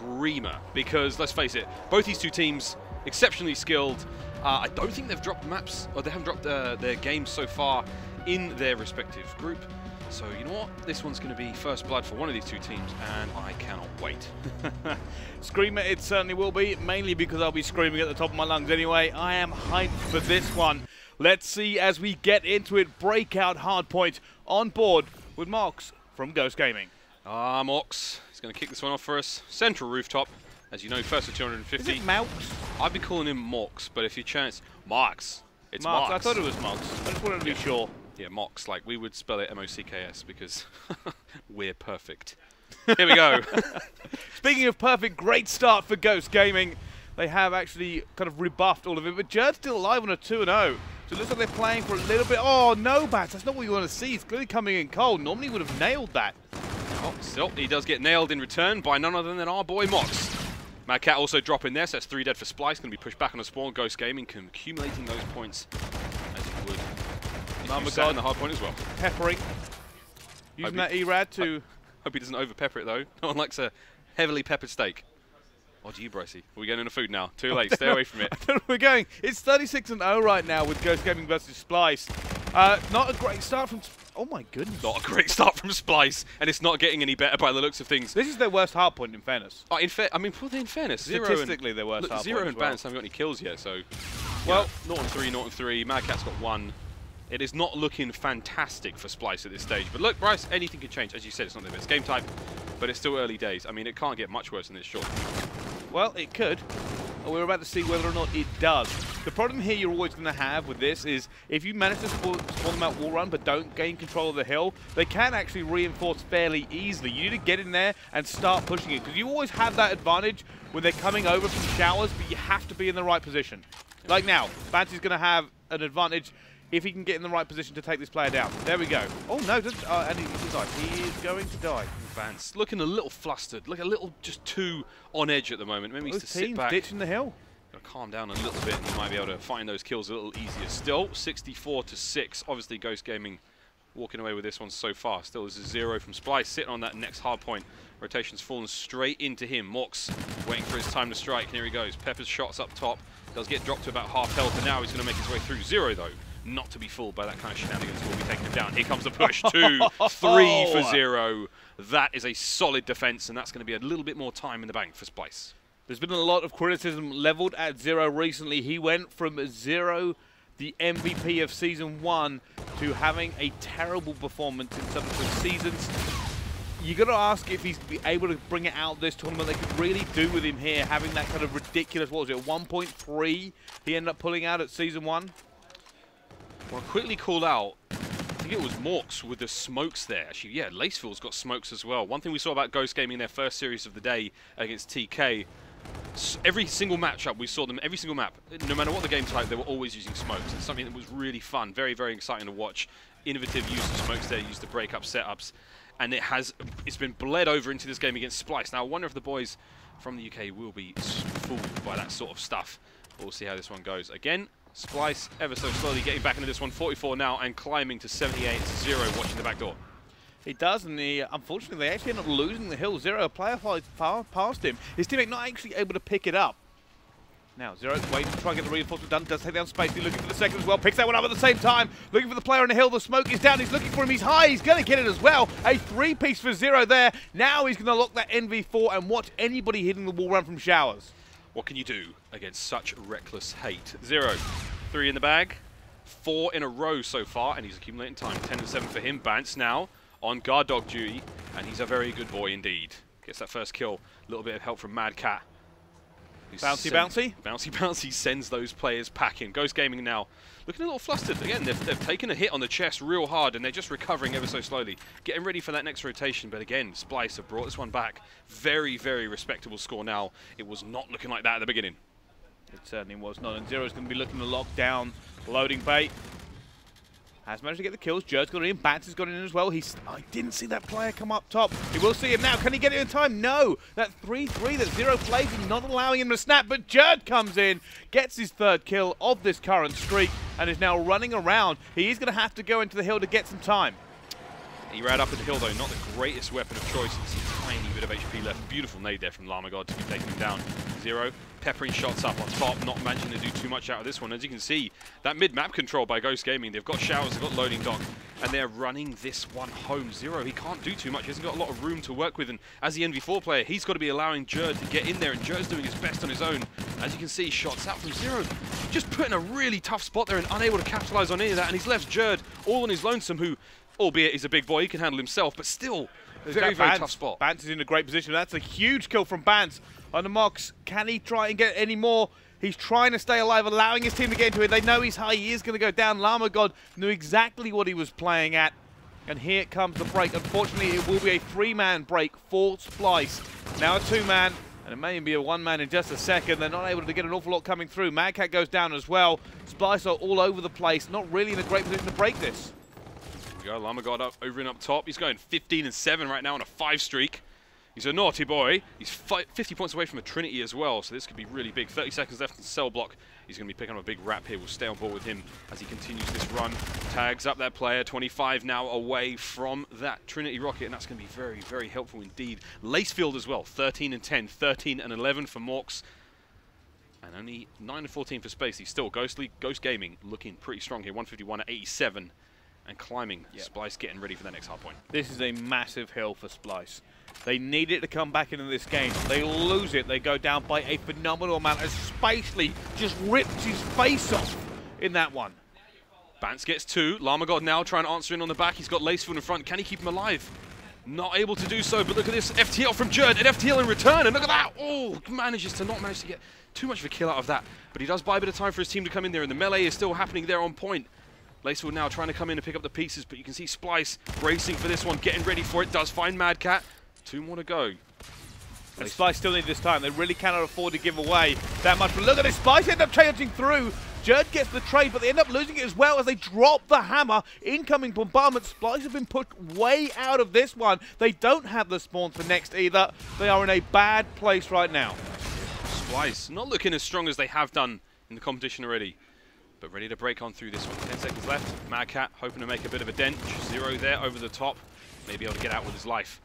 screamer because let's face it, both these two teams exceptionally skilled. Uh, I don't think they've dropped maps or they haven't dropped uh, their games so far in their respective group. So you know what? This one's going to be first blood for one of these two teams, and I cannot wait. Screamer, it certainly will be, mainly because I'll be screaming at the top of my lungs anyway. I am hyped for this one. Let's see as we get into it. Breakout hardpoint on board with Mox from Ghost Gaming. Ah, Mox. He's going to kick this one off for us. Central rooftop. As you know, first to 250. Is it Mox? I'd be calling him Mox, but if you chance, Mox. It's. Mox. I thought it was Mox. I just wanted to be sure. Yeah, Mox. Like, we would spell it M-O-C-K-S because we're perfect. Here we go. Speaking of perfect, great start for Ghost Gaming. They have actually kind of rebuffed all of it, but Jurd's still alive on a 2 0. So it looks like they're playing for a little bit. Oh, no, Bats. That's not what you want to see. He's clearly coming in cold. Normally would have nailed that. Oh, still, he does get nailed in return by none other than our boy Mox. Mad Cat also dropping there, so that's three dead for Splyce. Going to be pushed back on the spawn. Ghost Gaming accumulating those points as he would. He's Mama in the hard point as well. Peppering. Using Hope that ERAD to. Hope he doesn't over pepper it though. No one likes a heavily peppered steak. Or do you, Bricey? Are we getting into food now? Too late. Stay away from it. We're going. It's 36 and 0 right now with Ghost Gaming versus Splyce. Uh, not a great start from. Oh my goodness. Not a great start from Splyce, and it's not getting any better by the looks of things. This is their worst hard point, in fairness. Oh, in fair, I mean, well, in fairness, zero and, Statistically, their worst look, hard zero point. and as well. Bance haven't got any kills yet, so Well- well, not on three, not on three. Mad Cat's got one. It is not looking fantastic for Splyce at this stage. But look, Bryce, anything can change. As you said, it's not the best game type, but it's still early days. I mean, it can't get much worse than this, short. Well, it could. And We're about to see whether or not it does. The problem here you're always going to have with this is if you manage to spawn, them out wall run but don't gain control of the hill, they can actually reinforce fairly easily. You need to get in there and start pushing it because you always have that advantage when they're coming over from showers, but you have to be in the right position. Like now, Banty's going to have an advantage if he can get in the right position to take this player down. There we go. Oh no, doesn't, uh, and he, he. He is going to die. Bance looking a little flustered, look a little just too on edge at the moment. Maybe he needs Those to sit back. ditching the hill. Gotta calm down a little bit and you might be able to find those kills a little easier. Still, 64 to 6. Obviously, Ghost Gaming walking away with this one so far. Still, this is zero from Splyce sitting on that next hard point. Rotation's fallen straight into him. Mox waiting for his time to strike. And here he goes. Pepper's shots up top. Does get dropped to about half health, and now he's going to make his way through. Zero, though. Not to be fooled by that kind of shenanigans will be taking him down. Here comes the push. Two, three for oh. zero. That is a solid defense, and that's going to be a little bit more time in the bank for Splyce. There's been a lot of criticism leveled at Zero recently. He went from Zero, the MVP of Season 1, to having a terrible performance in subsequent seasons. you got to ask if he's able to bring it out this tournament. They could really do with him here, having that kind of ridiculous, what was it, 1.3 he ended up pulling out at Season 1? Well, quickly call out. I think it was Morks with the smokes there. Actually, yeah, Lacefield's got smokes as well. One thing we saw about Ghost Gaming in their first series of the day against TK, every single matchup we saw them, every single map, no matter what the game type, they were always using smokes. It's something that was really fun, very, very exciting to watch. Innovative use of smokes there, used to break up setups, and it has it's been bled over into this game against Splyce. Now, I wonder if the boys from the UK will be fooled by that sort of stuff. We'll see how this one goes. Again, Splyce ever so slowly getting back into this one. 44 now and climbing to 78 to 0, watching the back door. He does, and he, unfortunately, they actually end up losing the hill. Zero, a player flies past him. His teammate not actually able to pick it up. Now, Zero's waiting to try and get the reinforcement done. Does take down Space. He's looking for the second as well. Picks that one up at the same time. Looking for the player on the hill. The smoke is down. He's looking for him. He's high. He's going to get it as well. A three-piece for Zero there. Now he's going to lock that NV4 and watch anybody hitting the wall run from showers. What can you do against such reckless hate? Zero. Three in the bag. Four in a row so far, and he's accumulating time. 10 and 7 for him. Bance now on guard dog duty, and he's a very good boy indeed. Gets that first kill. A little bit of help from Mad Cat. Bouncy, bouncy? Bouncy bouncy sends those players packing. Ghost Gaming now looking a little flustered. Again, they've, they've taken a hit on the chest real hard and they're just recovering ever so slowly. Getting ready for that next rotation, but again, Splyce have brought this one back. Very, very respectable score now. It was not looking like that at the beginning. It certainly was not. And Zero's going to be looking to lock down loading bait. Has managed to get the kills. Jurd's got in. Bats has got in as well. He's. I didn't see that player come up top. He will see him now. Can he get it in time? No. That 3-3 that Zero plays is not allowing him to snap. But Jurd comes in, gets his third kill of this current streak, and is now running around. He is going to have to go into the hill to get some time. He ran up at the hill though, not the greatest weapon of choice. It's a tiny bit of HP left. Beautiful nade there from Lamagod to be him down. Zero, peppering shots up on top, not managing to do too much out of this one. As you can see, that mid-map control by Ghost Gaming, they've got showers, they've got loading dock, and they're running this one home. Zero, he can't do too much, he hasn't got a lot of room to work with, and as the NV4 player, he's got to be allowing Jurd to get in there, and Jurd's doing his best on his own. As you can see, shots out from Zero, just put in a really tough spot there and unable to capitalize on any of that, and he's left Jurd all on his lonesome, who albeit he's a big boy, he can handle himself, but still, very, very tough spot. Bance is in a great position. That's a huge kill from Bance on the Mox. Can he try and get any more? He's trying to stay alive, allowing his team to get into it. They know he's high. He is going to go down. Lamagod knew exactly what he was playing at. And here comes the break. Unfortunately, it will be a three-man break for Splyce. Now a two-man, and it may be a one-man in just a second. They're not able to get an awful lot coming through. Madcat goes down as well. Splyce are all over the place. Not really in a great position to break this we go. Lamagod up over and up top. He's going 15 and 7 right now on a five streak. He's a naughty boy. He's 50 points away from a Trinity as well, so this could be really big. 30 seconds left in cell block. He's going to be picking up a big wrap here. We'll stay on board with him as he continues this run. Tags up that player. 25 now away from that Trinity rocket, and that's going to be very, very helpful indeed. Lacefield as well. 13 and 10. 13 and 11 for Morks. And only 9 and 14 for Spacey. Still, Ghostly, Ghost Gaming looking pretty strong here. 151 at 87 and climbing. Yep. Splyce getting ready for the next hard point. This is a massive hill for Splyce. They need it to come back into this game. They lose it. They go down by a phenomenal amount as Spacely just rips his face off in that one. Bance gets two. Lamagod now trying to answer in on the back. He's got Lacefield in front. Can he keep him alive? Not able to do so, but look at this FTL from Jurd, and FTL in return, and look at that! Oh, manages to not manage to get too much of a kill out of that. But he does buy a bit of time for his team to come in there, and the melee is still happening there on point. Lacefield now trying to come in and pick up the pieces, but you can see Splyce racing for this one, getting ready for it. Does find Madcat. Two more to go. And Splyce still need this time. They really cannot afford to give away that much. But look at this. Splyce end up charging through. Jurd gets the trade, but they end up losing it as well as they drop the hammer. Incoming bombardment. Splyce have been put way out of this one. They don't have the spawn for next either. They are in a bad place right now. Splyce not looking as strong as they have done in the competition already but ready to break on through this one. 10 seconds left. Madcat hoping to make a bit of a dent. Zero there over the top. Maybe able to get out with his life.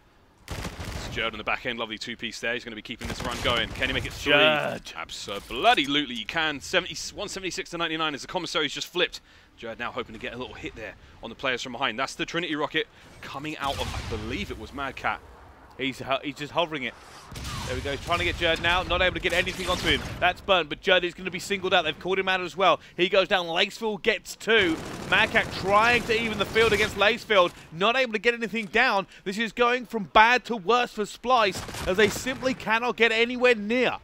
It's Jurd on the back end. Lovely two-piece there. He's going to be keeping this run going. Can he make it three? Jurd. Absolutely, you can. 70, 176 to 99 as the commissary's just flipped. Jurd now hoping to get a little hit there on the players from behind. That's the Trinity rocket coming out of, I believe it was Madcat. He's, he's just hovering it. There we go. He's trying to get Jurd now. Not able to get anything onto him. That's burnt, but Jurd is going to be singled out. They've called him out as well. He goes down. Lacefield gets two. Madcat trying to even the field against Lacefield. Not able to get anything down. This is going from bad to worse for Splyce as they simply cannot get anywhere near.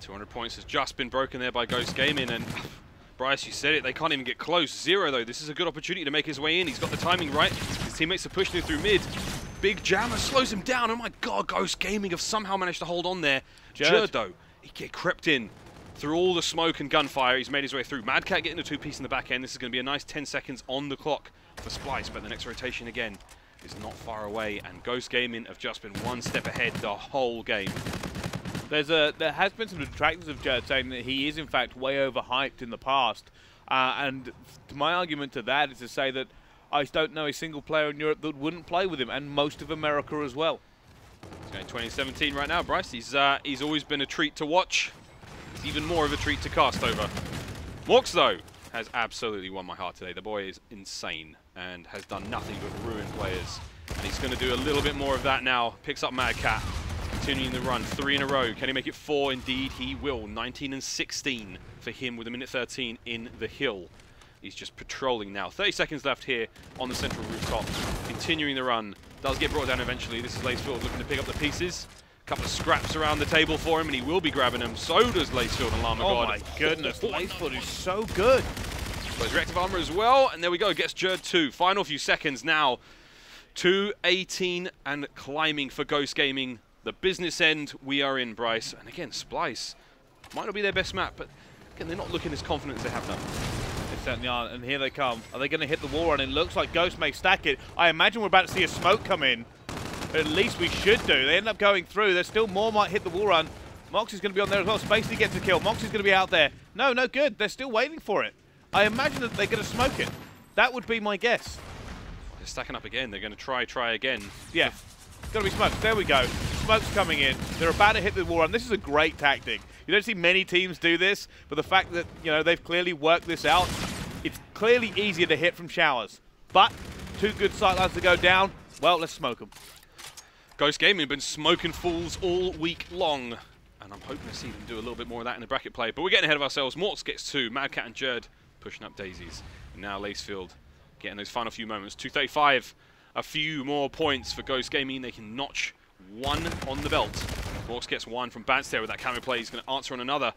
200 points has just been broken there by Ghost Gaming and Bryce, you said it, they can't even get close. Zero, though. This is a good opportunity to make his way in. He's got the timing right. His teammates are pushing him through mid. Big Jammer slows him down. Oh my god, Ghost Gaming have somehow managed to hold on there. Jurd, though, he get crept in through all the smoke and gunfire. He's made his way through. Madcat getting the two-piece in the back end. This is going to be a nice 10 seconds on the clock for Splyce, but the next rotation again is not far away, and Ghost Gaming have just been one step ahead the whole game. There's a there has been some detractors of Jurd saying that he is in fact way overhyped in the past, uh, and my argument to that is to say that I don't know a single player in Europe that wouldn't play with him, and most of America as well. He's going 2017 right now, Bryce. He's uh, he's always been a treat to watch. He's even more of a treat to cast over. Morks, though, has absolutely won my heart today. The boy is insane and has done nothing but ruin players. And he's going to do a little bit more of that now. Picks up Madcat, continuing the run. Three in a row. Can he make it four? Indeed, he will. 19 and 16 for him with a minute 13 in the hill. He's just patrolling now. 30 seconds left here on the central rooftop. Continuing the run. Does get brought down eventually. This is Lacefield looking to pick up the pieces. A couple of scraps around the table for him, and he will be grabbing them. So does Lacefield and Llama Oh God. my goodness, Lacefield is so good. Plays reactive armor as well, and there we go. Gets Jurd 2. Final few seconds now. 218 and climbing for Ghost Gaming. The business end we are in, Bryce. And again, Splyce might not be their best map, but again, they're not looking as confident as they have done. They certainly are, and here they come. Are they going to hit the wall run? It looks like Ghost may stack it. I imagine we're about to see a smoke come in. At least we should do. They end up going through. There's still more might hit the wall run. Mox is going to be on there as well. Spacey gets a kill. Mox is going to be out there. No, no good. They're still waiting for it. I imagine that they're going to smoke it. That would be my guess. they're stacking up again. They're going to try, try again. Yeah. It's got to be smokes. There we go. Smoke's coming in. They're about to hit the wall run. This is a great tactic. You don't see many teams do this, but the fact that, you know, they've clearly worked this out, it's clearly easier to hit from showers. But two good sightlines to go down. Well, let's smoke them. Ghost Gaming have been smoking fools all week long. And I'm hoping to see them do a little bit more of that in the bracket play. But we're getting ahead of ourselves. Morts gets two. Madcat and Jurd pushing up daisies. And now Lacefield getting those final few moments. 235. A few more points for Ghost Gaming. They can notch one on the belt. Morts gets one from Banster with that camera play. He's going to answer on another.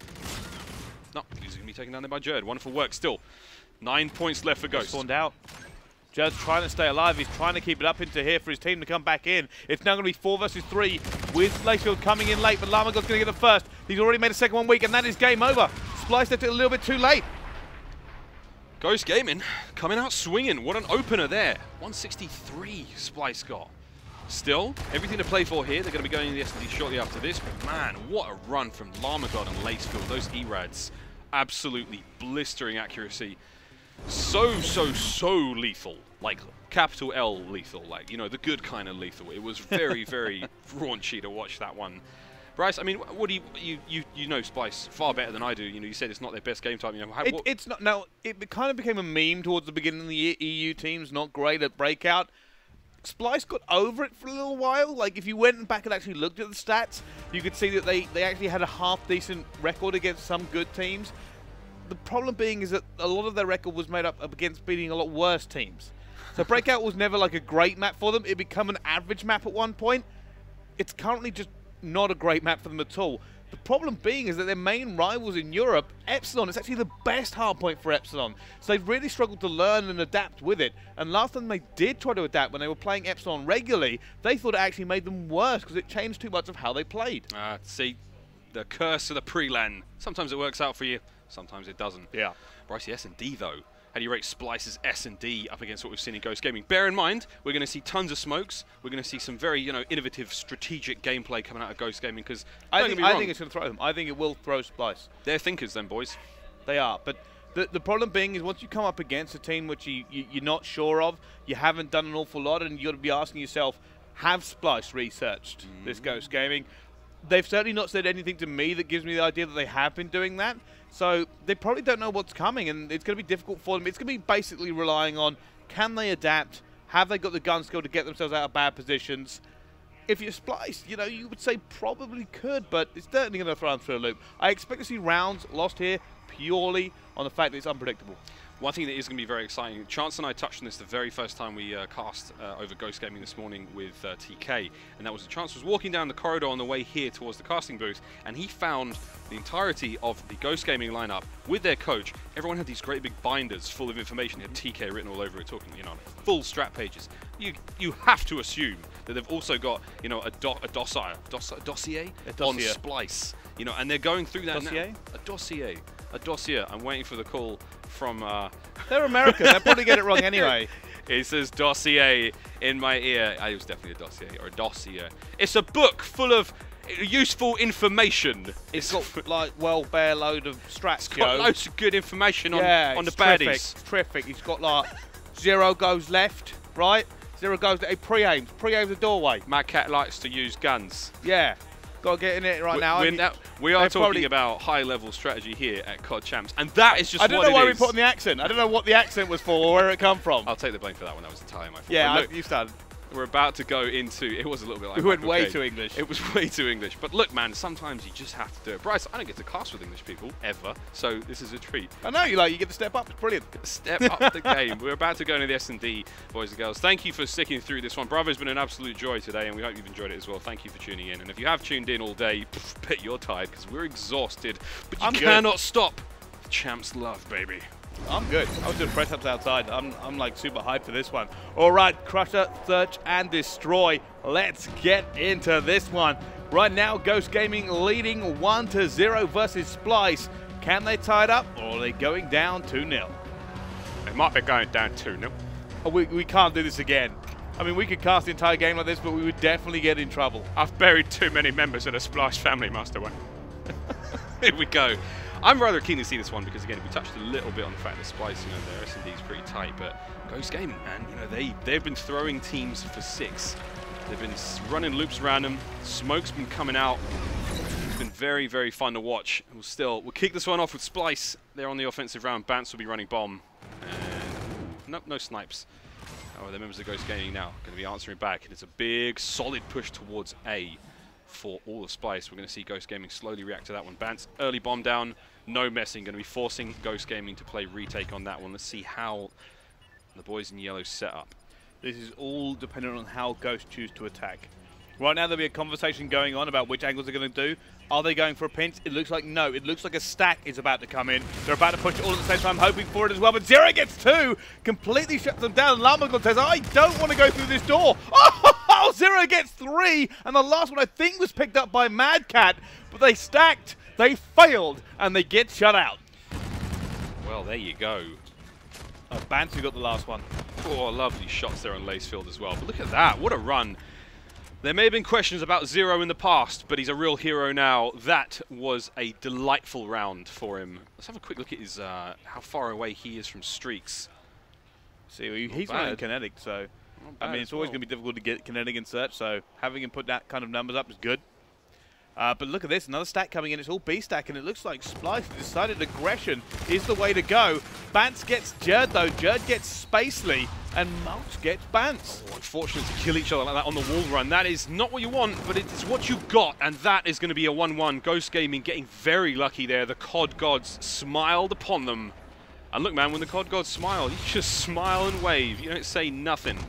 No, he's going to be taken down there by Jurd. Wonderful work still. Nine points left for Ghost. Spawned out. Jurd's trying to stay alive. He's trying to keep it up into here for his team to come back in. It's now going to be four versus three with Lacefield coming in late, but Llamagod's going to get the first. He's already made a second one weak, and that is game over. Splyce left it a little bit too late. Ghost Gaming coming out swinging. What an opener there. 163 Splyce got. Still, everything to play for here. They're going to be going in the SD shortly after this. But man, what a run from Lamagod and Lacefield. Those E-Rads, absolutely blistering accuracy. So, so, so lethal. Like, capital L lethal. Like, you know, the good kind of lethal. It was very, very raunchy to watch that one. Bryce, I mean, what do you, you you you know Splyce far better than I do. You know, you said it's not their best game type. You know, how, it, it's not. Now, it kind of became a meme towards the beginning of the year. EU teams not great at breakout. Splyce got over it for a little while. Like, if you went back and actually looked at the stats, you could see that they, they actually had a half-decent record against some good teams. The problem being is that a lot of their record was made up against beating a lot worse teams. So Breakout was never like a great map for them. It became an average map at one point. It's currently just not a great map for them at all. The problem being is that their main rivals in Europe, Epsilon, is actually the best hardpoint for Epsilon. So they've really struggled to learn and adapt with it. And last time they did try to adapt when they were playing Epsilon regularly, they thought it actually made them worse because it changed too much of how they played. Uh, see, the curse of the pre-LAN. Sometimes it works out for you, sometimes it doesn't. Yeah. Bryce, the S&D though, how do you rate Splyce's S&D up against what we've seen in Ghost Gaming? Bear in mind, we're going to see tons of smokes. We're going to see some very, you know, innovative, strategic gameplay coming out of Ghost Gaming because I think, I think it's going to throw them. I think it will throw Splyce. They're thinkers, then, boys. They are, but the the problem being is once you come up against a team which you, you you're not sure of, you haven't done an awful lot, and you got to be asking yourself, have Splyce researched mm. this Ghost Gaming? They've certainly not said anything to me that gives me the idea that they have been doing that. So they probably don't know what's coming, and it's going to be difficult for them. It's going to be basically relying on can they adapt? Have they got the gun skill to get themselves out of bad positions? If you're spliced, you know, you would say probably could, but it's certainly going to throw them through a loop. I expect to see rounds lost here purely on the fact that it's unpredictable. One thing that is going to be very exciting, Chance and I touched on this the very first time we uh, cast uh, over Ghost Gaming this morning with uh, TK, and that was Chance was walking down the corridor on the way here towards the casting booth, and he found the entirety of the Ghost Gaming lineup with their coach. Everyone had these great big binders full of information, they had TK written all over it, talking, you know, full strat pages. You you have to assume that they've also got, you know, a, do, a dossier, dos, a dossier, a dossier on Splyce, you know, and they're going through that dossier? now. A dossier, a dossier. I'm waiting for the call from. Uh, They're American. They'll probably get it wrong anyway. It says dossier in my ear. I was definitely a dossier or a dossier. It's a book full of useful information. It's got like well bare load of strats. It's got loads of good information on yeah, on the baddies. Terrific. It's terrific. It's got like zero goes left, right? Zero goes. He pre-aims. Pre-aims the doorway. Mad Cat likes to use guns. Yeah. Got to get in it right we, now. Now, we are talking about high-level strategy here at COD Champs, and that is just. I don't know why we put on the accent. I don't know what the accent was for or where it come from. I'll take the blame for that one. That was entirely my fault. Yeah, look, you started. We're about to go into. It was a little bit like. We went way too English. It was way too English. But look, man, sometimes you just have to do it. Bryce, I don't get to cast with English people ever, so this is a treat. I know you like. You get to step up. It's brilliant. Step up the game. We're about to go into the S and D, boys and girls. Thank you for sticking through this one. Bravo's been an absolute joy today, and we hope you've enjoyed it as well. Thank you for tuning in. And if you have tuned in all day, pff, bet you're tired because we're exhausted. But you I'm cannot good. stop. Champs love, baby. I'm good. I was doing press ups outside. I'm, I'm like super hyped for this one. All right, Crusher, Search, and Destroy. Let's get into this one. Right now, Ghost Gaming leading 1 to 0 versus Splyce. Can they tie it up or are they going down 2 0? They might be going down 2 0. Oh, we, we can't do this again. I mean, we could cast the entire game like this, but we would definitely get in trouble. I've buried too many members of the Splyce family, Master One. Here we go. I'm rather keen to see this one because again we touched a little bit on the fact that Splyce, you know, their S&D is pretty tight, but Ghost Gaming, man, you know, they they've been throwing teams for six. They've been running loops around them. Smoke's been coming out. It's been very, very fun to watch. We'll still, we'll kick this one off with Splyce. They're on the offensive round. Bance will be running bomb. And nope, no snipes. Oh, the members of Ghost Gaming now going to be answering back. And it's a big, solid push towards A for all of Splyce. We're going to see Ghost Gaming slowly react to that one. Bance, early bomb down. No messing. Going to be forcing Ghost Gaming to play retake on that one. Let's see how the boys in yellow set up. This is all dependent on how Ghost choose to attack. Right now there'll be a conversation going on about which angles they're going to do. Are they going for a pinch? It looks like no. It looks like a stack is about to come in. They're about to push it all at the same time, hoping for it as well. But Zero gets two, completely shuts them down. Lamagod says, I don't want to go through this door. Oh, Zero gets three. And the last one I think was picked up by Mad Cat. But they stacked, they failed, and they get shut out. Well, there you go. Oh, Bantu got the last one. Oh, lovely shots there on Lacefield as well. But look at that. What a run. There may have been questions about Zero in the past, but he's a real hero now. That was a delightful round for him. Let's have a quick look at his uh, how far away he is from streaks. See, he's running kinetic, so I mean, it's always well. going to be difficult to get kinetic in search, so having him put that kind of numbers up is good. Uh, but look at this, another stack coming in. It's all B stack, and it looks like Splyce decided aggression is the way to go. Bance gets Jurd, though. Jurd gets Spacely, and Mulch gets Bance. Oh, unfortunate to kill each other like that on the wall run. That is not what you want, but it's what you've got, and that is going to be a 1-1. Ghost Gaming getting very lucky there. The COD gods smiled upon them. And look, man, when the COD gods smile, you just smile and wave. You don't say nothing.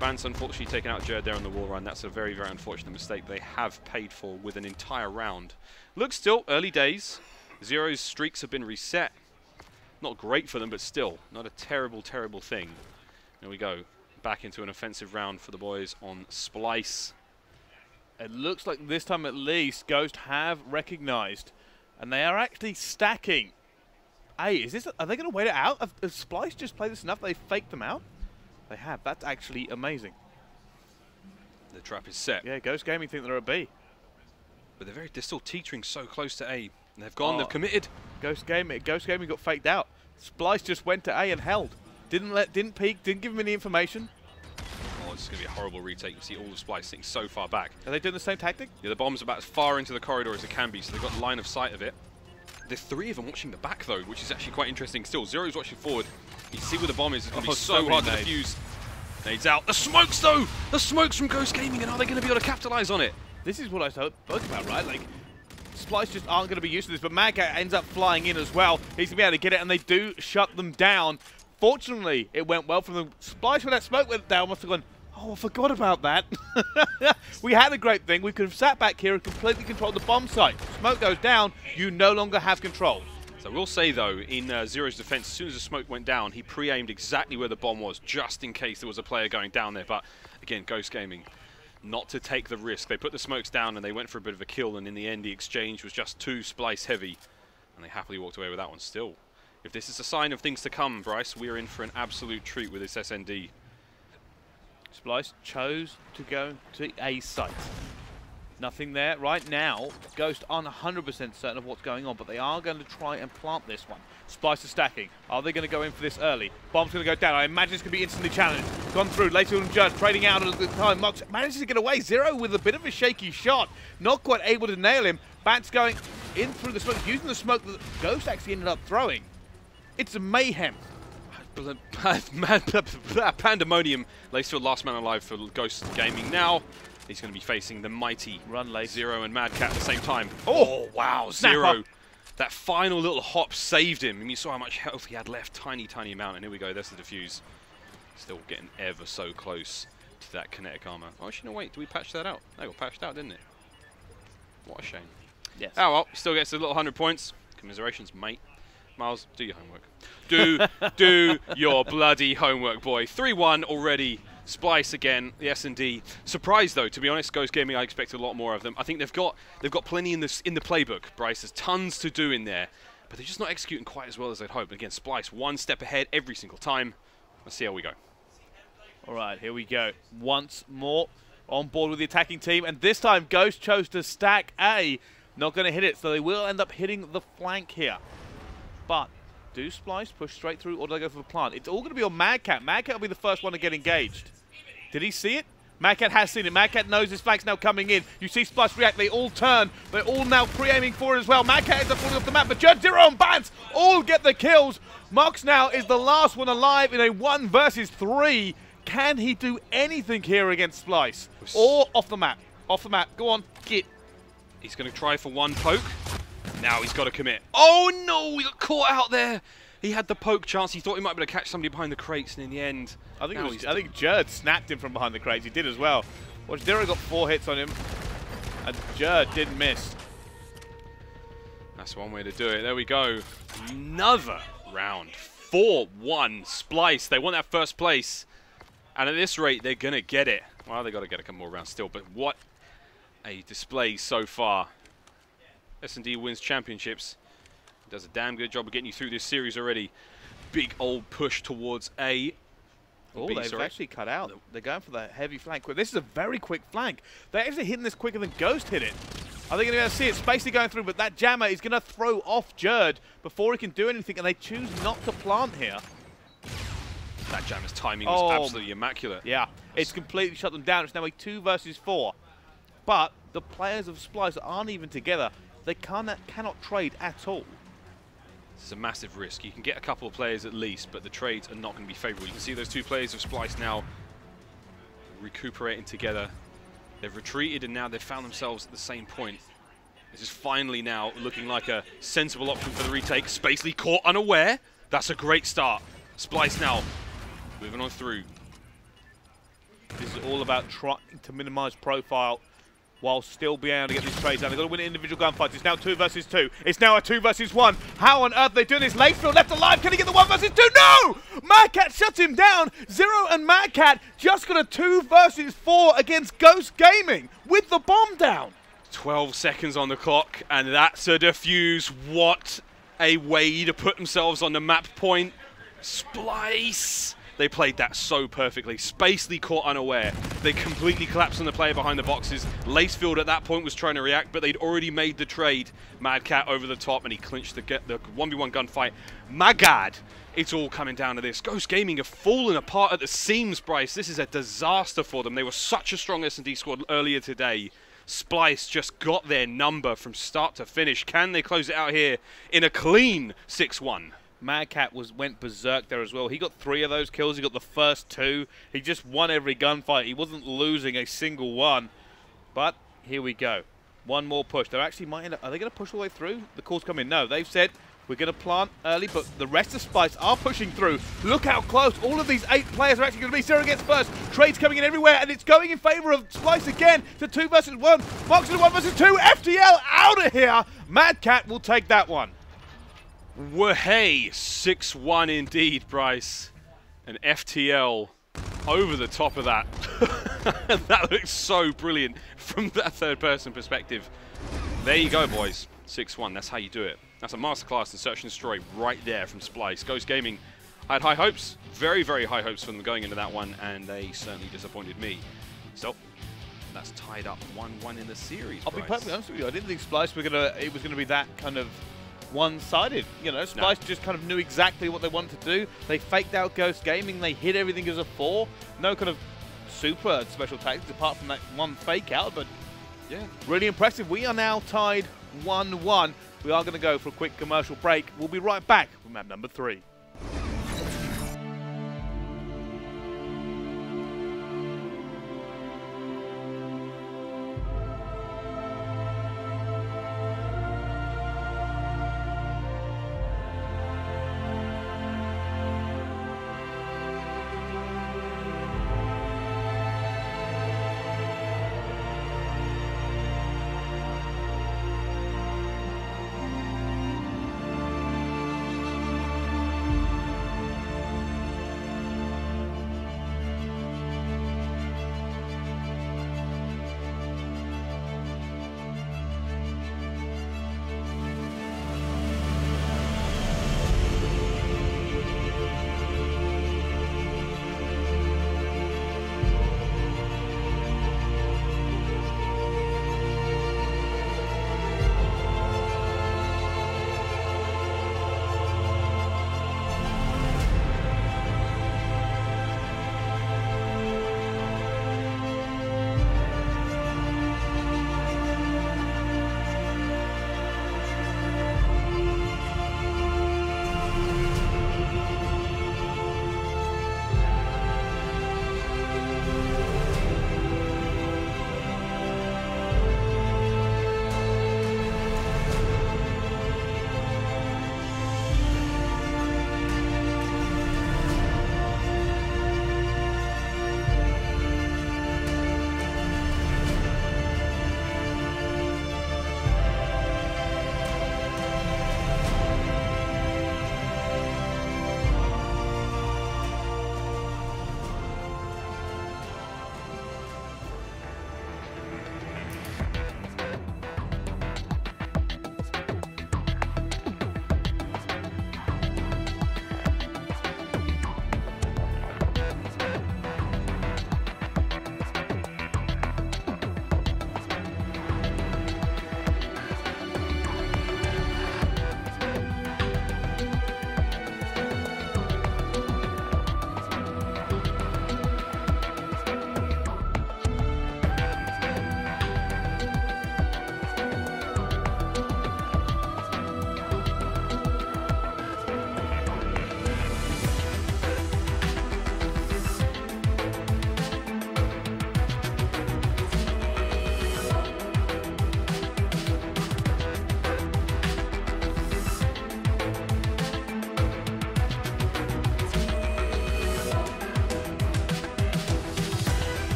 Bance unfortunately taken out Jurd there on the wall run. That's a very, very unfortunate mistake they have paid for with an entire round. Looks still early days. Zero's streaks have been reset. Not great for them, but still, not a terrible, terrible thing. There we go. Back into an offensive round for the boys on Splice. It looks like this time at least Ghost have recognized. And they are actually stacking. Hey, is this? Are they going to wait it out? Have, Splyce just played this enough they faked them out? They have. That's actually amazing. The trap is set. Yeah, Ghost Gaming think they're at B. But they're very, they're still teetering so close to A. And they've gone, oh. they've committed. Ghost Gaming, Ghost Gaming got faked out. Splyce just went to A and held. Didn't let, didn't peek, didn't give him any information. Oh, this is going to be a horrible retake. You see all the Splyce sitting so far back. Are they doing the same tactic? Yeah, the bomb's about as far into the corridor as it can be, so they've got line of sight of it. There's three of them watching the back, though, which is actually quite interesting still. Zero's watching forward. You see where the bomb is. It's going to oh, be so, so hard to defuse. Nades out. The smokes, though! The smokes from Ghost Gaming, and are they going to be able to capitalize on it? This is what I spoke about, right? Like, Splyce just aren't going to be used to this, but Madcat ends up flying in as well. He's going to be able to get it, and they do shut them down. Fortunately, it went well for them. Splyce when that smoke went down, must have gone, oh, I forgot about that. we had a great thing. We could have sat back here and completely controlled the bomb site. Smoke goes down, you no longer have control. So we'll say, though, in uh, Zero's defense, as soon as the smoke went down, he pre-aimed exactly where the bomb was, just in case there was a player going down there. But, again, Ghost Gaming, not to take the risk. They put the smokes down and they went for a bit of a kill, and in the end, the exchange was just too Splyce heavy, and they happily walked away with that one still. If this is a sign of things to come, Bryce, we're in for an absolute treat with this SND. Splyce chose to go to A site. Nothing there right now. Ghost aren't 100% certain of what's going on, but they are going to try and plant this one. Splyce is stacking. Are they going to go in for this early? Bomb's going to go down. I imagine it's going to be instantly challenged. Gone through. Later on, Judge trading out at the time. Mox manages to get away. Zero with a bit of a shaky shot. Not quite able to nail him. Bats going in through the smoke, using the smoke that Ghost actually ended up throwing. It's a mayhem. Pandemonium. Lacefield last man alive for Ghost Gaming now. He's going to be facing the mighty Run late. Zero and Mad Cat at the same time. Oh, oh wow, Zero. That final little hop saved him. And you saw how much health he had left. Tiny, tiny amount. And here we go. There's the defuse. Still getting ever so close to that kinetic armor. Oh, actually, no, wait. Did we patch that out? That got patched out, didn't it? What a shame. Yes. Oh, well. Still gets a little 100 points. Commiserations, mate. Miles, do your homework. Do, do your bloody homework, boy. 3-1 already Splyce again, the S&D. Surprised though, to be honest, Ghost Gaming. I expected a lot more of them. I think they've got they've got plenty in this in the playbook. Bryce, there's tons to do in there, but they're just not executing quite as well as I'd hoped. Again, Splyce one step ahead every single time. Let's see how we go. All right, here we go. Once more on board with the attacking team, and this time Ghost chose to stack A. Not going to hit it, so they will end up hitting the flank here. But do Splyce push straight through, or do they go for the plant? It's all going to be on Madcat. Madcat will be the first one to get engaged. Did he see it? Madcat has seen it. Madcat knows his flank's now coming in. You see Splyce react. They all turn. They're all now pre-aiming for it as well. Madcat ends up falling off the map, but Judge Zero and all get the kills. Mox now is the last one alive in a one versus three. Can he do anything here against Splyce? Or off the map? Off the map. Go on, get. He's going to try for one poke. Now he's got to commit. Oh no, he got caught out there. He had the poke chance. He thought he might be able to catch somebody behind the crates, and in the end, I think was. I think Jurd snapped him from behind the crates. He did as well. Watch, Zero got four hits on him, and Jurd didn't miss. That's one way to do it. There we go. Another round. 4-1 Splyce. They want that first place. And at this rate, they're going to get it. Well, they got to get a couple more rounds still. But what a display so far. S&D wins championships. Does a damn good job of getting you through this series already. Big old push towards A. Oh, B, they've sorry. actually cut out. They're going for the heavy flank. This is a very quick flank. They're actually hitting this quicker than Ghost hit it. Are they going to be able to see it? Spacey going through, but that jammer is going to throw off Jurd before he can do anything, and they choose not to plant here. That jammer's timing was Oh. absolutely immaculate. Yeah, it's completely shut them down. It's now a two versus four. But the players of Splyce aren't even together. They cannot, cannot trade at all. This is a massive risk. You can get a couple of players at least, but the trades are not going to be favourable. You can see those two players of Splyce now recuperating together. They've retreated and now they've found themselves at the same point. This is finally now looking like a sensible option for the retake. Spacely caught unaware. That's a great start. Splyce now moving on through. This is all about trying to minimize profile while still being able to get these trades down. They've got to win individual gunfights. It's now two versus two. It's now a two versus one. How on earth are they doing this? Lacefield left alive. Can he get the one versus two? No! Madcat shuts him down. Zero and Madcat just got a two versus four against Ghost Gaming with the bomb down. 12 seconds on the clock, and that's a defuse. What a way to put themselves on the map point. Splyce! They played that so perfectly. Spacely caught unaware. They completely collapsed on the player behind the boxes. Lacefield at that point was trying to react, but they'd already made the trade. Mad Cat over the top, and he clinched the, the 1v1 gunfight. My God, It's all coming down to this. Ghost Gaming have fallen apart at the seams, Bryce. This is a disaster for them. They were such a strong S&D squad earlier today. Splyce just got their number from start to finish. Can they close it out here in a clean 6-1? Madcat was went berserk there as well. He got three of those kills. He got the first two. He just won every gunfight. He wasn't losing a single one. But here we go. One more push. They're actually might end up, are they going to push all the way through? The call's come in. No, they've said we're going to plant early, but the rest of Splyce are pushing through. Look how close all of these eight players are actually going to be. Zero gets first. Trades coming in everywhere, and it's going in favor of Splyce again to two versus one. Fox to one versus two. FTL out of here. Mad Cat will take that one. Wahey, 6-1 indeed, Bryce. And FTL over the top of that. that looks so brilliant from that third person perspective. There you go, boys. 6-1, that's how you do it. That's a masterclass in Search and Destroy right there from Splyce. Ghost Gaming I had high hopes, very, very high hopes for them going into that one, and they certainly disappointed me. So, that's tied up 1-1 in the series, I'll be perfectly honest with you. I didn't think Splyce were gonna. It was gonna be that kind of one-sided. You know, Splyce just kind of knew exactly what they wanted to do. They faked out Ghost Gaming. They hit everything as a four. No kind of super special tactics apart from that one fake out, but Yeah. really impressive. We are now tied 1-1. We are going to go for a quick commercial break. We'll be right back with map number three.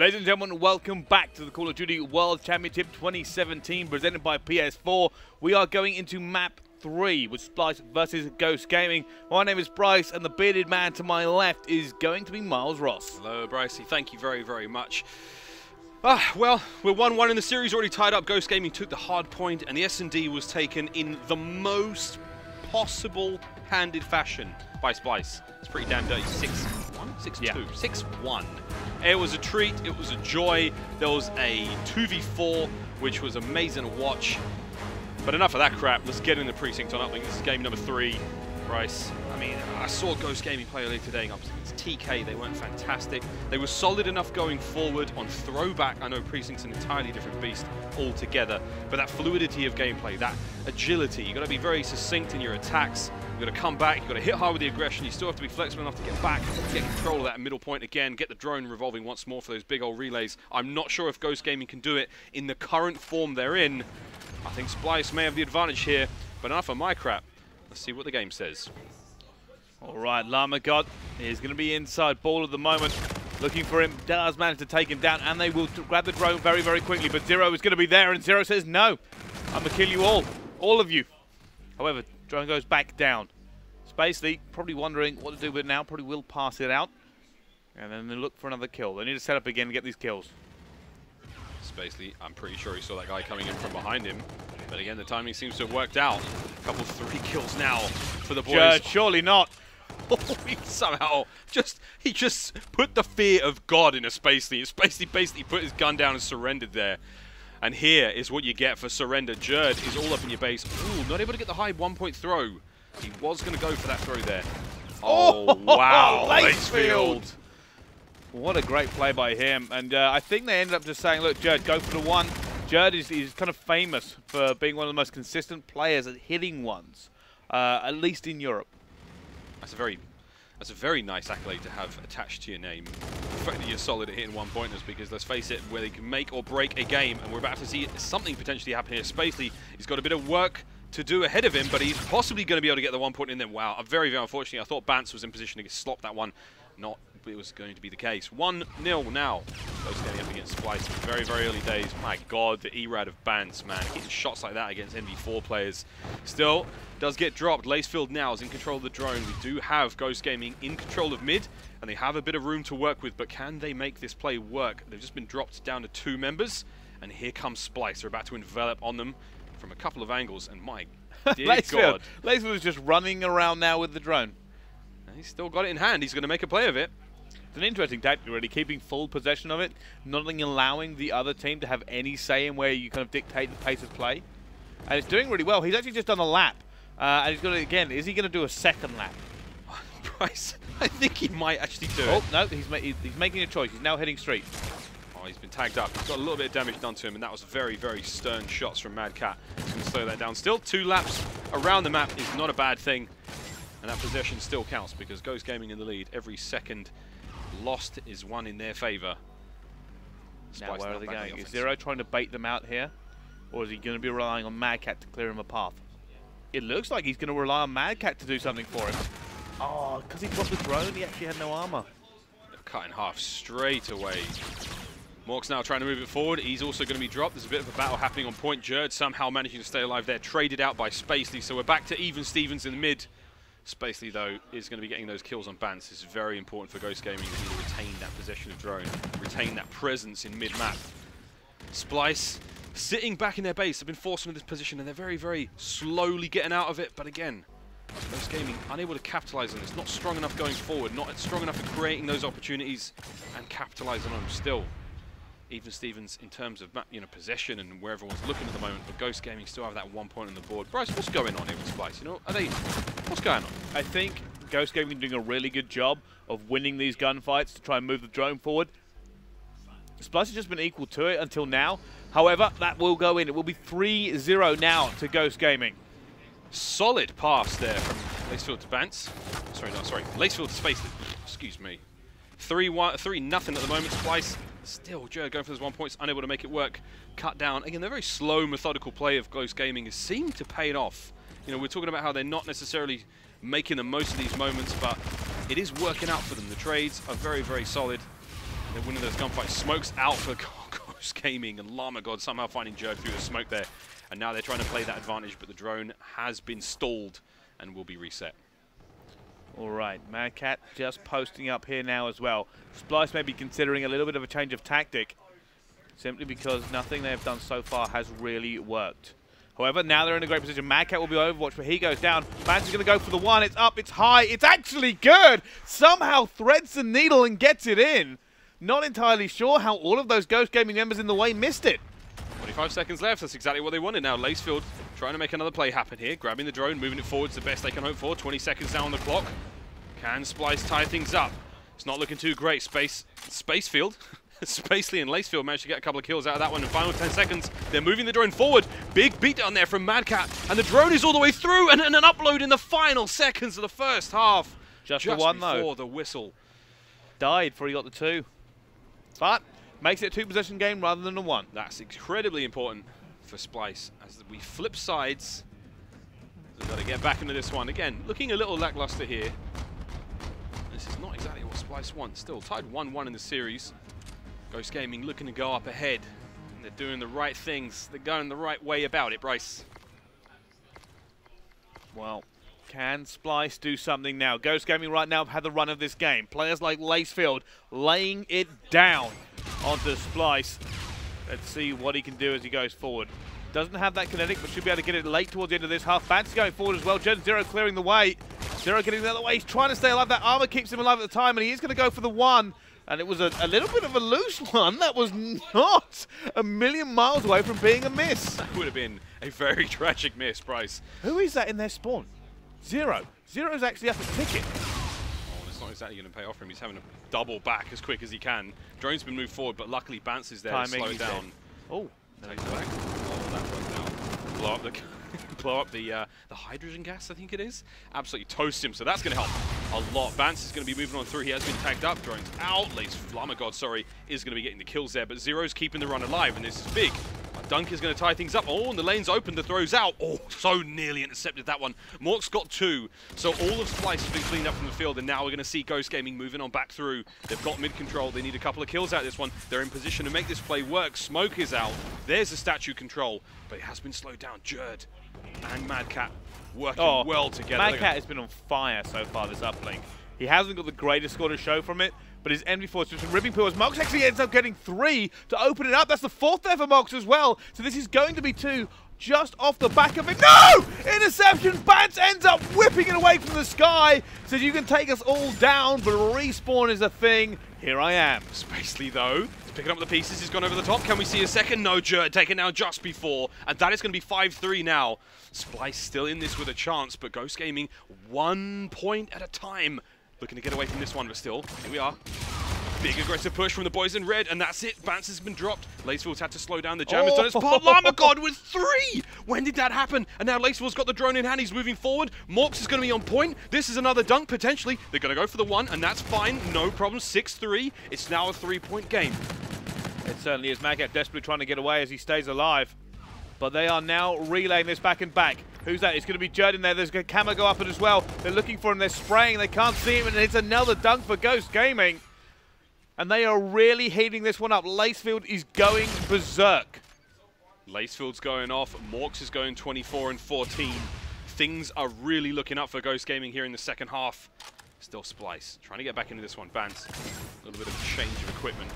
Ladies and gentlemen, welcome back to the Call of Duty World Championship 2017 presented by PS4. We are going into map 3 with Splyce versus Ghost Gaming. My name is Bryce and the bearded man to my left is going to be Miles Ross. Hello, Brycey. Thank you very, very much. Ah, well, we're 1-1 in the series, already tied up. Ghost Gaming took the hard point, and the S&D was taken in the most possible handed fashion by Splyce. It's pretty damn dirty. 6-1? 6-2. 6-1. It was a treat. It was a joy. There was a 2v4, which was amazing to watch. But enough of that crap. Let's get in the precinct on uplink. This is game number three. Bryce, I mean, I saw Ghost Gaming play earlier today up against TK. They weren't fantastic. They were solid enough going forward on throwback. I know Precinct's an entirely different beast altogether, but that fluidity of gameplay, that agility, you've got to be very succinct in your attacks. You've got to come back, you've got to hit hard with the aggression. You still have to be flexible enough to get back, get control of that middle point again, get the drone revolving once more for those big old relays. I'm not sure if Ghost Gaming can do it in the current form they're in. I think Splyce may have the advantage here, but enough of my crap. Let's see what the game says. All right, Llama God is going to be inside ball at the moment. Looking for him, does manage to take him down, and they will grab the drone very, very quickly. But Zero is going to be there, and Zero says, no, I'm going to kill you all, all of you. However, drone goes back down. Spacely probably wondering what to do with it now, probably will pass it out. And then they look for another kill. They need to set up again and get these kills. Spacely, I'm pretty sure he saw that guy coming in from behind him. But again, the timing seems to have worked out. A couple three kills now for the boys. Judge, surely not. Oh, he somehow just he just put the fear of God in a Spacely. Spacely basically put his gun down and surrendered there. And here is what you get for surrender. Jurd is all up in your base. Ooh, not able to get the high one-point throw. He was going to go for that throw there. Oh, wow. Lacefield. What a great play by him. And uh, I think they ended up just saying, look, Jurd, go for the one. Jurd is, is kind of famous for being one of the most consistent players at hitting ones, uh, at least in Europe. That's a very that's a very nice accolade to have attached to your name. That you're solid at hitting one pointers because let's face it, where they can make or break a game, and we're about to see something potentially happen here. Spacely, he's got a bit of work to do ahead of him, but he's possibly going to be able to get the one point in there. Wow, uh, very, very unfortunately, I thought Bance was in position to slop that one. Not it was going to be the case. 1-0 now. Those getting up against Splyce. Very, very early days. My God, the ERAD of Bance, man. Getting shots like that against NV4 players. Still, does get dropped. Lacefield now is in control of the drone. We do have Ghost Gaming in control of mid, and they have a bit of room to work with, but can they make this play work? They've just been dropped down to two members, and here comes Splyce. They're about to envelop on them from a couple of angles, and my dear Lacefield. God. Lacefield is just running around now with the drone. And He's still got it in hand. He's going to make a play of it. It's an interesting tactic, really, keeping full possession of it, not allowing the other team to have any say in where you kind of dictate the pace of play. And it's doing really well. He's actually just done a lap. Uh, and he's going to, again, is he going to do a second lap? Bryce, I think he might actually do Oh, it. Oh, no, he's, ma he's making a choice. He's now heading straight. Oh, he's been tagged up. He's got a little bit of damage done to him, and that was very, very stern shots from Madcat. He's going to slow that down. Still, two laps around the map is not a bad thing. And that possession still counts because Ghost Gaming in the lead. Every second lost is one in their favour. Now, where are they on the going? Is. Zero trying to bait them out here? Or is he going to be relying on Madcat to clear him a path? It looks like he's going to rely on Madcat to do something for him. Oh, because he dropped the drone, he actually had no armor. Cut in half straight away. Mork's now trying to move it forward. He's also going to be dropped. There's a bit of a battle happening on point. Jurd somehow managing to stay alive there. Traded out by Spacely. So we're back to even Stevens in the mid. Spacely, though, is going to be getting those kills on Bance. Is very important for Ghost Gaming to retain that possession of drone, retain that presence in mid-map. Splyce sitting back in their base, They've been forced into this position, and they're very, very slowly getting out of it. But again, Ghost Gaming unable to capitalize on this. Not strong enough going forward, not strong enough at creating those opportunities and capitalizing on them still. Even Stevens in terms of you know possession and where everyone's looking at the moment, but Ghost Gaming still have that one point on the board. Bryce, what's going on here with Splyce? You know, are they? What's going on? I think Ghost Gaming doing a really good job of winning these gunfights to try and move the drone forward. Splyce has just been equal to it until now. However, that will go in. It will be 3-0 now to Ghost Gaming. Solid pass there from Lacefield to Bance. Sorry, no, sorry. Lacefield to Space. Excuse me. 3 one, 3 nothing at the moment. Splyce still Joe going for those one points, unable to make it work. Cut down. Again, the very slow, methodical play of Ghost Gaming has seemed to pay it off. You know, we're talking about how they're not necessarily making the most of these moments, but it is working out for them. The trades are very, very solid. They're winning those gunfights. Smoke's out for Ghost Gaming, and Llama God somehow finding Jurd through the smoke there. And now they're trying to play that advantage, but the drone has been stalled and will be reset. All right, Madcat just posting up here now as well. Splyce may be considering a little bit of a change of tactic, simply because nothing they've done so far has really worked. However, now they're in a great position. Madcat will be Overwatch, but he goes down. Mans going to go for the one. It's up, it's high, it's actually good! Somehow threads the needle and gets it in. Not entirely sure how all of those Ghost Gaming members in the way missed it. 25 seconds left. That's exactly what they wanted now. Lacefield trying to make another play happen here. Grabbing the drone, moving it forwards the best they can hope for. 20 seconds down on the clock. Can Splyce tie things up? It's not looking too great. Space, Spacefield. Spacely and Lacefield managed to get a couple of kills out of that one in the final 10 seconds. They're moving the drone forward. Big beat down there from Madcat. And the drone is all the way through. And, and an upload in the final seconds of the first half. Just, Just the one, before though. the whistle. Died before he got the two. But makes it a two-possession game rather than a one. That's incredibly important for Splyce as we flip sides. We've got to get back into this one. Again, looking a little lackluster here. This is not exactly what Splyce wants. Still tied 1-1 in the series. Ghost Gaming looking to go up ahead. And they're doing the right things. They're going the right way about it, Bryce. Well, can Splyce do something now? Ghost Gaming right now have had the run of this game. Players like Lacefield laying it down onto Splyce. Let's see what he can do as he goes forward. Doesn't have that kinetic, but should be able to get it late towards the end of this half. Bant's going forward as well. Gen Zero clearing the way. Zero getting the other way. He's trying to stay alive. That armor keeps him alive at the time, and he is going to go for the one. And it was a, a little bit of a loose one. That was not a million miles away from being a miss. That would have been a very tragic miss, Bryce. Who is that in their spawn? Zero. Zero's actually up a ticket. Oh, it's not exactly going to pay off for him. He's having to double back as quick as he can. Drone's been moved forward, but luckily Bance is there Timing, to slow down. dead. Oh, Take it back. Oh, that worked out. Blow up the, blow up the uh, the hydrogen gas, I think it is. Absolutely toast him, so that's going to help a lot. Bance is going to be moving on through. He has been tagged up. Drones out. Lace Llama God, sorry, is going to be getting the kills there, but Zero's keeping the run alive, and this is big. Dunk is going to tie things up. Oh, and the lane's open. The throw's out. Oh, so nearly intercepted that one. Mork's got two. So all of Splyce has been cleaned up from the field, and now we're going to see Ghost Gaming moving on back through. They've got mid control. They need a couple of kills out of this one. They're in position to make this play work. Smoke is out. There's the statue control, but it has been slowed down. Jurd and Madcat working Oh, well together. Madcat has been on fire so far this uplink. He hasn't got the greatest score to show from it, but his NV4 is just ripping pool as Mox actually ends up getting three to open it up. That's the fourth there for Mox as well. So this is going to be two just off the back of it. No! Interception! Bats ends up whipping it away from the sky. Says you can take us all down, but respawn is a thing. Here I am. Spacely though, picking up the pieces, he's gone over the top. Can we see a second? No, Jurd taken down just before. And that is going to be 5-3 now. Splyce still in this with a chance, but Ghost Gaming one point at a time. Looking to get away from this one, but still, here we are. Big aggressive push from the boys in red, and that's it. Bance has been dropped. Lacefield's had to slow down. The jam has done its part. Llama God with three! When did that happen? And now Lacefield's got the drone in hand. He's moving forward. Morks is going to be on point. This is another dunk, potentially. They're going to go for the one, and that's fine. No problem. 6-3. It's now a three-point game. It certainly is. Maggot desperately trying to get away as he stays alive. But they are now relaying this back and back. Who's that? It's going to be Jurd in there. There's a camera go up it as well. They're looking for him. They're spraying. They can't see him. And it's another dunk for Ghost Gaming. And they are really heating this one up. Lacefield is going berserk. Lacefield's going off. Morks is going 24 and 14. Things are really looking up for Ghost Gaming here in the second half. Still Splyce, Trying to get back into this one. Bance. A little bit of change of equipment.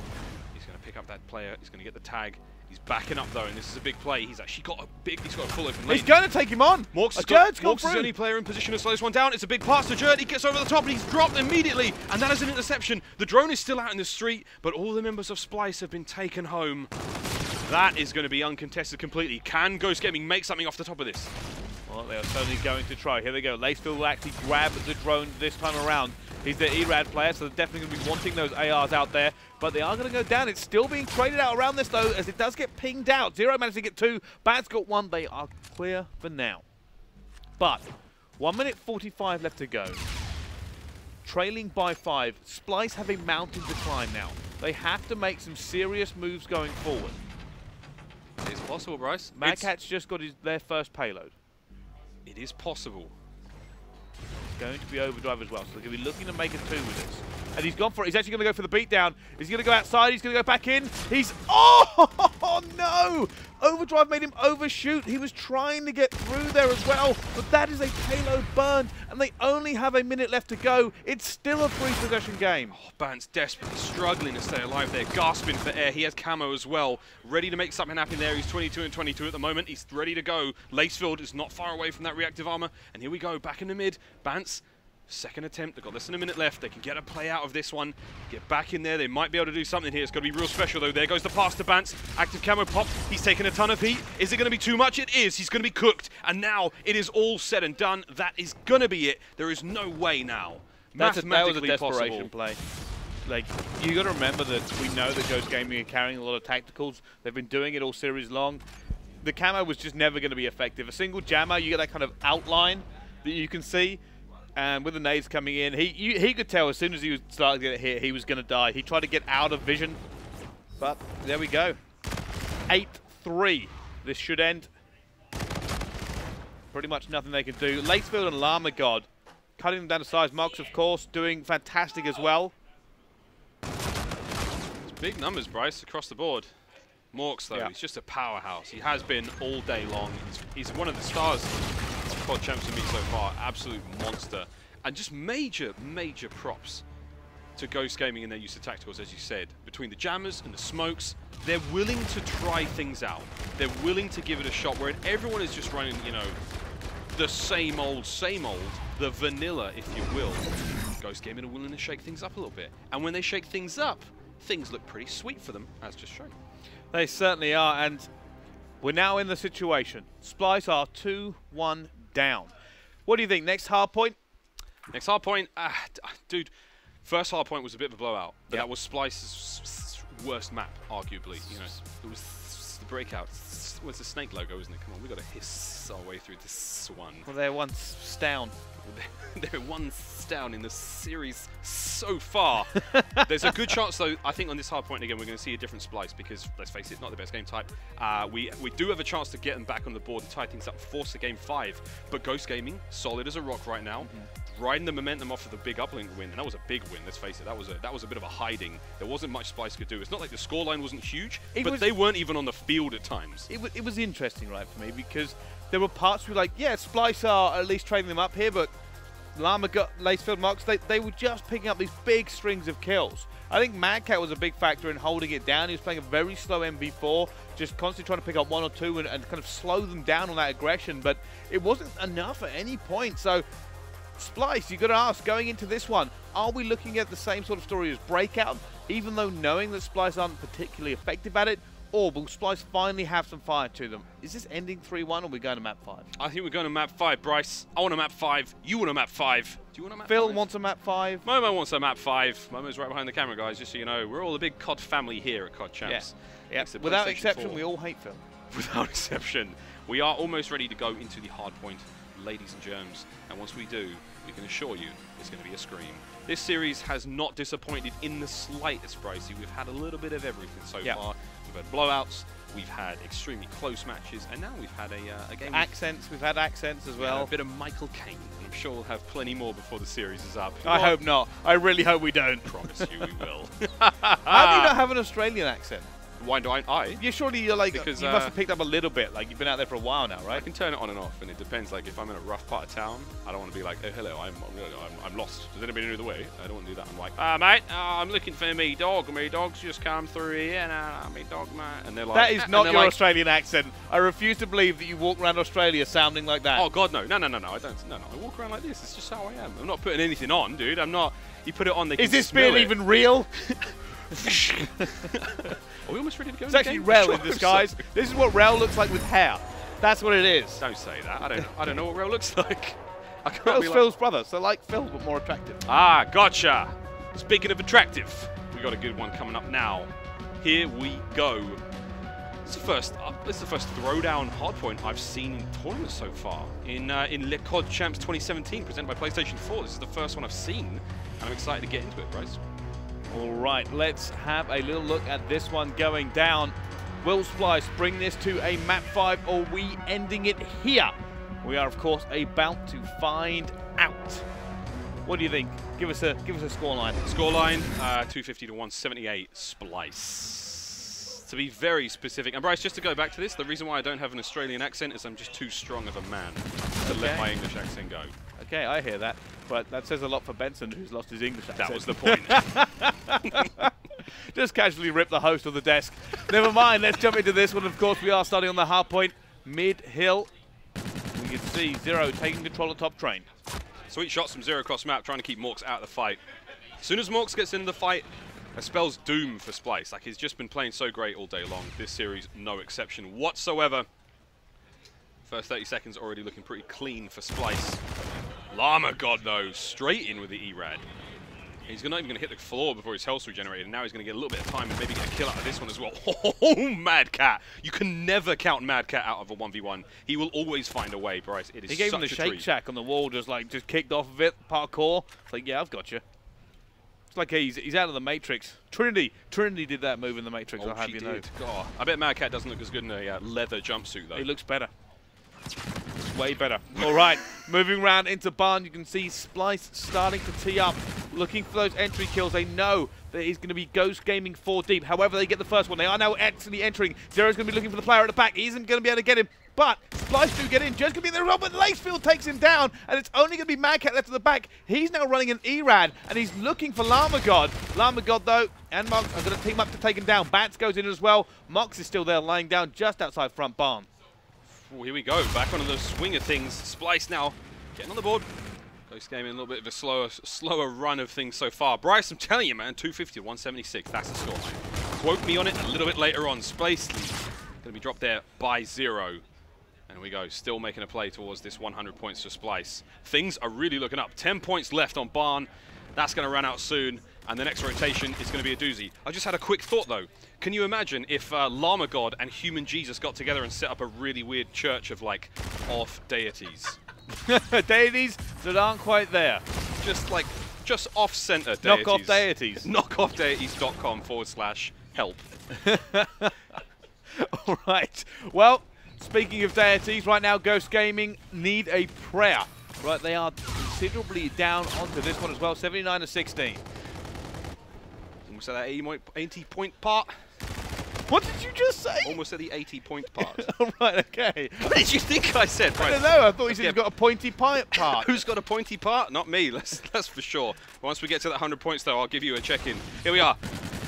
He's going to pick up that player. He's going to get the tag. He's backing up though, and this is a big play. He's actually got a big. He's got a full open lane. He's going to take him on. Morks has got, Morks is the only player in position to slow this one down. It's a big pass to Jurd. He gets over the top and he's dropped immediately. And that is an interception. The drone is still out in the street, but all the members of Splyce have been taken home. That is going to be uncontested completely. Can Ghost Gaming make something off the top of this? Well, they are certainly going to try. Here they go. Lacefield will actually grab the drone this time around. He's the ERAD player, so they're definitely going to be wanting those ARs out there. But they are going to go down. It's still being traded out around this, though, as it does get pinged out. Zero managed to get two. Bad's got one. They are clear for now. But 1 minute 45 left to go. Trailing by five. Splyce have a mountain to climb now. They have to make some serious moves going forward. It's possible, Bryce. Mad It's- Cat's just got his, their first payload. It is possible. Going to be overdrive as well. So they're going to be looking to make a two with this. And he's gone for it. He's actually going to go for the beatdown. He's going to go outside. He's going to go back in. He's... Oh, no! Overdrive made him overshoot. He was trying to get through there as well. But that is a payload burned. And they only have a minute left to go. It's still a three-possession game. Oh, Bance desperately struggling to stay alive there, gasping for air. He has camo as well, ready to make something happen there. He's 22 and 22 at the moment. He's ready to go. Lacefield is not far away from that reactive armor. And here we go, back in the mid. Bance Second attempt, they've got less than a minute left. They can get a play out of this one. Get back in there. They might be able to do something here. It's got to be real special, though. There goes the pass to Bance. Active camo pop. He's taken a ton of heat. Is it going to be too much? It is. He's going to be cooked. And now it is all said and done. That is going to be it. There is no way now. That's a, that was a possible. desperation play. Like, you got to remember that we know that Ghost Gaming are carrying a lot of tacticals. They've been doing it all series long. The camo was just never going to be effective. A single jammer, you get that kind of outline that you can see and with the nades coming in, he you, he could tell as soon as he started to get hit, he was going to die. He tried to get out of vision, but there we go. 8-3. This should end. Pretty much nothing they can do. Lacefield and Llama God cutting them down to size. Mox, of course, doing fantastic as well. It's big numbers, Bryce, across the board. Morks, though, yeah. he's just a powerhouse. He has been all day long. He's, he's one of the stars COD champs for me so far. Absolute monster. And just major, major props to Ghost Gaming and their use of tacticals, as you said. Between the jammers and the smokes, they're willing to try things out. They're willing to give it a shot, where everyone is just running, you know, the same old, same old, the vanilla, if you will. Ghost Gaming are willing to shake things up a little bit. And when they shake things up, things look pretty sweet for them, as just shown. They certainly are, and we're now in the situation. Splyce are 2-1 down. What do you think? Next hard point? Next hard point, uh, dude. First hard point was a bit of a blowout. But yep. That was Splyce's worst map, arguably. You know, it was the breakout. Well, it's a snake logo, isn't it? Come on, we got to hiss our way through this one. Well, they're once down. they're one down in the series so far. There's a good chance, though, I think on this hard point again, we're going to see a different Splyce because, let's face it, not the best game type. Uh, we, we do have a chance to get them back on the board and tie things up and force the game five. But Ghost Gaming, solid as a rock right now. Mm -hmm. Riding the momentum off of the big uplink win, and that was a big win, let's face it. That was a, that was a bit of a hiding. There wasn't much Splyce could do. It's not like the scoreline wasn't huge, it but was, they weren't even on the field at times. It, it was interesting, right, for me, because there were parts where like, yeah, Splyce are at least trading them up here, but Llama got Lacefield Mox, they, they were just picking up these big strings of kills. I think Madcat was a big factor in holding it down. He was playing a very slow NV4, just constantly trying to pick up one or two and, and kind of slow them down on that aggression, but it wasn't enough at any point. So, Splyce, you got to ask, going into this one, are we looking at the same sort of story as Breakout, even though knowing that Splyce aren't particularly effective at it, Oh, or will Splyce finally have some fire to them? Is this ending 3-1 or are we going to map 5? I think we're going to map 5, Bryce. I want a map 5. You want a map 5. Do you want a map Phil five? wants a map 5. Momo wants a map 5. Momo's right behind the camera, guys, just so you know. We're all a big COD family here at COD Champs. Yeah. yeah. Without exception, 4. we all hate Phil. Without exception. We are almost ready to go into the hard point, ladies and germs. And once we do, we can assure you it's going to be a scream. This series has not disappointed in the slightest, Brycey. We've had a little bit of everything so yep. far. We've had blowouts, we've had extremely close matches, and now we've had a, uh, a game. Accents, we've had accents as well. a bit of Michael Caine. I'm sure we'll have plenty more before the series is up. I hope not. I really hope we don't. Promise you we will. How do you not have an Australian accent? Why do I? I? Yeah, surely you're like because you uh, must have picked up a little bit. Like you've been out there for a while now, right? I can turn it on and off, and it depends. Like if I'm in a rough part of town, I don't want to be like, oh hello, I'm I'm, I'm lost. Does anybody know the way? I don't want to do that. I'm like, ah mate, oh, I'm looking for me dog. Me dog's just come through here, and uh, me dog mate. And they're like, that is not your like, Australian accent. I refuse to believe that you walk around Australia sounding like that. Oh God, no, no, no, no, no. I don't. No, no. I walk around like this. It's just how I am. I'm not putting anything on, dude. I'm not. You put it on. They is this beard even real? Are we almost ready to go? It's actually Rel in disguise. this is what Rel looks like with hair. That's what it is. Don't say that. I don't. I don't know what Rel looks like. I can't Rel's like Phil's brother, so like Phil, but more attractive. Ah, gotcha. Speaking of attractive, we got a good one coming up now. Here we go. It's the first. Uh, this is the first throwdown hardpoint I've seen in tournaments so far. In uh, in Le COD Champs 2017, presented by PlayStation 4. This is the first one I've seen, and I'm excited to get into it, Bryce. All right, let's have a little look at this one going down. Will Splyce bring this to a map 5 or we ending it here? We are, of course, about to find out. What do you think? Give us a give us a scoreline. Scoreline, uh, 250 to 178, Splyce. To be very specific, and Bryce, just to go back to this, the reason why I don't have an Australian accent is I'm just too strong of a man to Okay. let my English accent go. Okay, I hear that, but that says a lot for Benson, who's lost his English accent. That was the point. Just casually rip the host of the desk. Never mind, let's jump into this one. Of course, we are starting on the hard point, mid-hill. We can see Zero taking control of top train. Sweet shots from Zero Cross Map, trying to keep Morks out of the fight. As soon as Morks gets into the fight, it spells doom for Splyce. Like, he's just been playing so great all day long. This series, no exception whatsoever. First 30 seconds already looking pretty clean for Splyce. Llama God, though, straight in with the E-Rad. He's not even going to hit the floor before his health's regenerated, and now he's going to get a little bit of time and maybe get a kill out of this one as well. Oh, Madcat! You can never count Madcat out of a 1v1. He will always find a way, Bryce. It is He gave him the Shake treat. Shack on the wall, just like, just kicked off of it, parkour. It's like, yeah, I've got you. It's like he's, he's out of the Matrix. Trinity, Trinity did that move in the Matrix, Oh, I'll have you did. know. God, I bet Madcat doesn't look as good in a uh, leather jumpsuit though. He looks better. Way better. All right, moving round into Barn, you can see Splyce starting to tee up, looking for those entry kills. They know that he's going to be Ghost Gaming 4 deep. However, they get the first one. They are now actually entering. Zero's going to be looking for the player at the back. He isn't going to be able to get him. But Splyce do get in. Joe's going to be there, but Lacefield takes him down, and it's only going to be Madcat left at the back. He's now running an E-Rad, and he's looking for Llama God. Llama God, though, and Mox are going to team up to take him down. Bats goes in as well. Mox is still there, lying down just outside front barn. Oh, here we go, back onto the swing of things. Splyce now, getting on the board. Ghost in a little bit of a slower, slower run of things so far. Bryce, I'm telling you, man, 250 to 176. That's the score. Quote me on it a little bit later on. Splyce going to be dropped there by zero. And we go, still making a play towards this 100 points for Splyce. Things are really looking up. 10 points left on Barn. That's going to run out soon. And the next rotation is going to be a doozy. I just had a quick thought, though. Can you imagine if uh, Llama God and Human Jesus got together and set up a really weird church of, like, off deities? deities that aren't quite there. Just, like, just off-center deities. Knock off deities. Knockoffdeities.com forward slash help. All right. Well, speaking of deities, right now Ghost Gaming need a prayer. Right, they are considerably down onto this one as well, 79 to 16. Almost at that 80 point, 80 point part. What did you just say? Almost at the 80 point part. All right, okay. what did you think I said, I don't know. I thought you said you've got a pointy part. Who's got a pointy part? Not me, that's, that's for sure. Once we get to that 100 points, though, I'll give you a check-in. Here we are,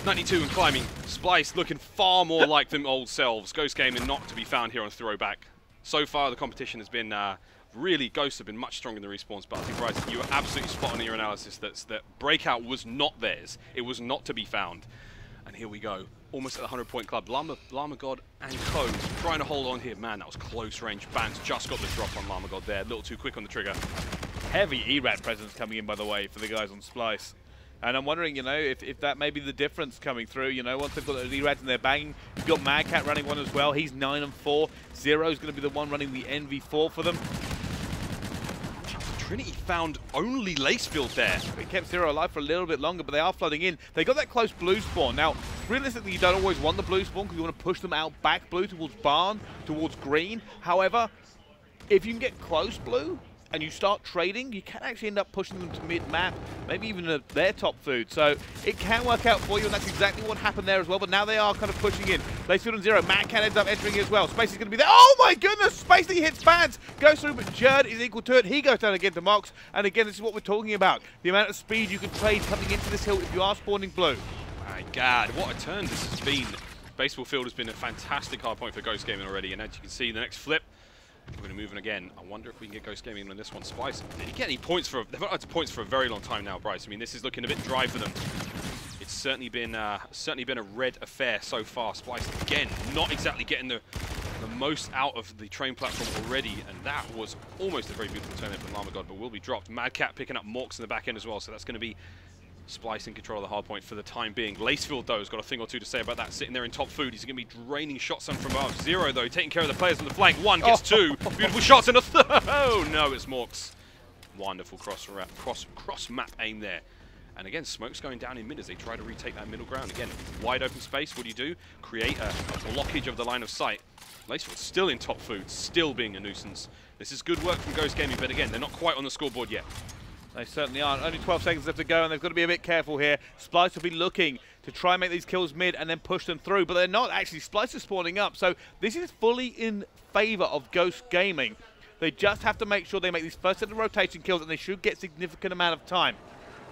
92 and climbing. Splyce looking far more like them old selves. Ghost Gaming not to be found here on Throwback. So far, the competition has been uh, really, Ghosts have been much stronger than the Respawns, but I think, Bryce, you were absolutely spot on in your analysis that, that Breakout was not theirs. It was not to be found. And here we go, almost at the 100 point club. Llama, Llama God and Codes trying to hold on here. Man, that was close range. Bance just got the drop on Llama God there. A little too quick on the trigger. Heavy E-Rad presence coming in, by the way, for the guys on Splyce. And I'm wondering, you know, if, if that may be the difference coming through. You know, once they've got those E-Rats and they're banging, you've got Madcat running one as well. He's 9 and 4. Zero's going to be the one running the NV4 for them. Trinity found only Lacefield there. They kept Zero alive for a little bit longer, but they are flooding in. They got that close blue spawn. Now, realistically, you don't always want the blue spawn because you want to push them out back blue towards barn, towards green. However, if you can get close blue and you start trading, you can actually end up pushing them to mid-map, maybe even uh, their top food. So it can work out for you, and that's exactly what happened there as well. But now they are kind of pushing in. Lacefield and Zero. Madcat ends up entering as well. Spacey's going to be there. Oh my goodness! Spacey hits Bands, goes through, but Jurd is equal to it. He goes down again to Mox. And again, this is what we're talking about. The amount of speed you can trade coming into this hill if you are spawning blue. My God, what a turn this has been. Baseball field has been a fantastic hard point for Ghost Gaming already, and as you can see, the next flip, we're going to move in again. I wonder if we can get Ghost Gaming on this one. Splyce, did he get any points for? They've not had points for a very long time now, Bryce. I mean, this is looking a bit dry for them. It's certainly been uh, certainly been a red affair so far. Splyce again, not exactly getting the the most out of the train platform already, and that was almost a very beautiful turn there from Llama God, but will be dropped. Mad Cat picking up Morks in the back end as well, so that's going to be Splyce in control of the hard point for the time being. Lacefield, though, has got a thing or two to say about that. Sitting there in top food, he's going to be draining shots on from above. Zero, though, taking care of the players on the flank. One gets oh. two. Beautiful shots and a third. Oh, no, it's Morks. Wonderful cross, cross, cross map aim there. And again, smoke's going down in mid as they try to retake that middle ground. Again, wide open space. What do you do? Create a, a blockage of the line of sight. Lacefield's still in top food, still being a nuisance. This is good work from Ghost Gaming, but again, they're not quite on the scoreboard yet. They certainly aren't. Only 12 seconds left to go, and they've got to be a bit careful here. Splyce will be looking to try and make these kills mid and then push them through, but they're not actually. Splyce is spawning up, so this is fully in favour of Ghost Gaming. They just have to make sure they make these first set of rotation kills, and they should get significant amount of time.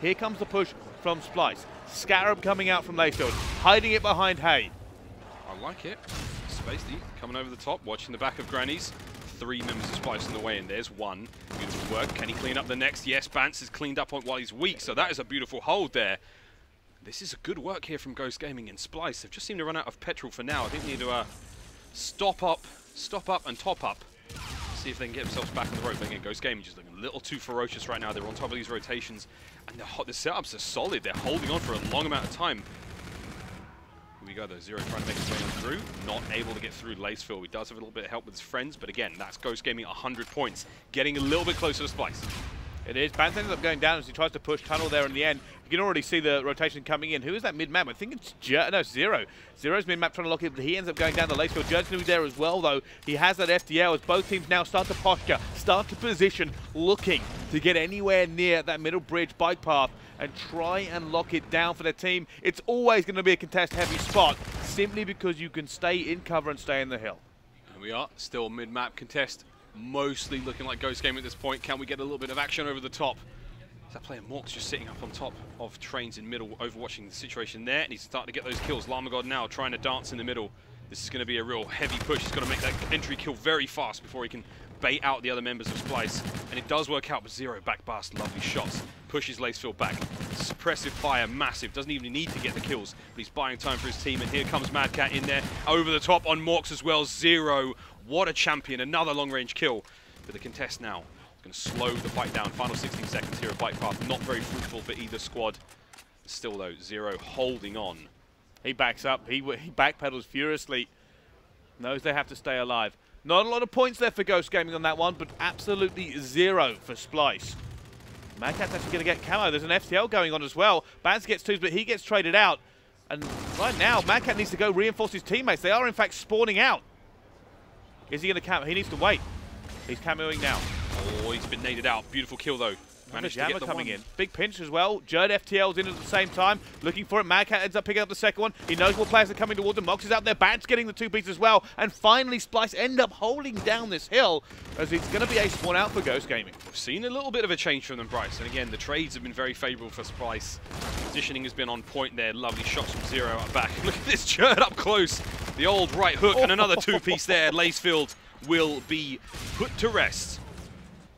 Here comes the push from Splyce. Scarab coming out from Lacefield, hiding it behind Hay. I like it. Spacey coming over the top, watching the back of Granny's. Three members of Splyce in the way, and there's one. Beautiful work. Can he clean up the next? Yes, Bance is cleaned up on while he's weak, so that is a beautiful hold there. This is a good work here from Ghost Gaming and Splyce. They've just seemed to run out of petrol for now. I think they need to uh, stop up, stop up and top up. See if they can get themselves back on the road. But again, Ghost Gaming just looking a little too ferocious right now. They're on top of these rotations, and the, the setups are solid. They're holding on for a long amount of time. We go though, Zero trying to make his way through. Not able to get through Lacefield. He does have a little bit of help with his friends, but again, that's Ghost Gaming 100 points. Getting a little bit closer to Splyce. It is. Bance ends up going down as he tries to push Tunnel there in the end. You can already see the rotation coming in. Who is that mid-map? I think it's Jer no, Zero. Zero's mid-map trying to lock it, but he ends up going down the. Jer's going to be there as well, though. He has that FTL as both teams now start to posture, start to position, looking to get anywhere near that middle bridge bike path and try and lock it down for their team. It's always going to be a contest-heavy spot, simply because you can stay in cover and stay in the hill. We are, still mid-map contest mostly looking like Ghost Game at this point. Can we get a little bit of action over the top? Is that player Morks just sitting up on top of trains in middle, overwatching the situation there, and he's starting to get those kills. Lamagod now trying to dance in the middle. This is going to be a real heavy push. He's got to make that entry kill very fast before he can bait out the other members of Splyce. And it does work out, but Zero back lovely shots. Pushes Lacefield back. Suppressive fire, massive. Doesn't even need to get the kills, but he's buying time for his team. And here comes Madcat in there, over the top on Morks as well. Zero what a champion. Another long-range kill. for the contest now going to slow the fight down. Final 16 seconds here of Bike Path. Not very fruitful for either squad. Still, though, Zero holding on. He backs up. He, he backpedals furiously. Knows they have to stay alive. Not a lot of points there for Ghost Gaming on that one, but absolutely zero for Splyce. Mad Cat's actually going to get camo. There's an FTL going on as well. Bance gets twos, but he gets traded out. And right now, Madcat needs to go reinforce his teammates. They are, in fact, spawning out. Is he going to camo? He needs to wait. He's camoing now. Oh, he's been naded out. Beautiful kill, though. Managed to get the coming one. in. Big pinch as well. Jurd FTL's in at the same time, looking for it. Madcat ends up picking up the second one. He knows what players are coming towards him. Mox is out there. Bats getting the two pieces as well. And finally, Splyce end up holding down this hill as it's going to be a spawn out for Ghost Gaming. We've seen a little bit of a change from them, Bryce. And again, the trades have been very favourable for Splyce. Positioning has been on point there. Lovely shots from Zero up back. Look at this Jurd up close. The old right hook and another two-piece there. Lacefield will be put to rest.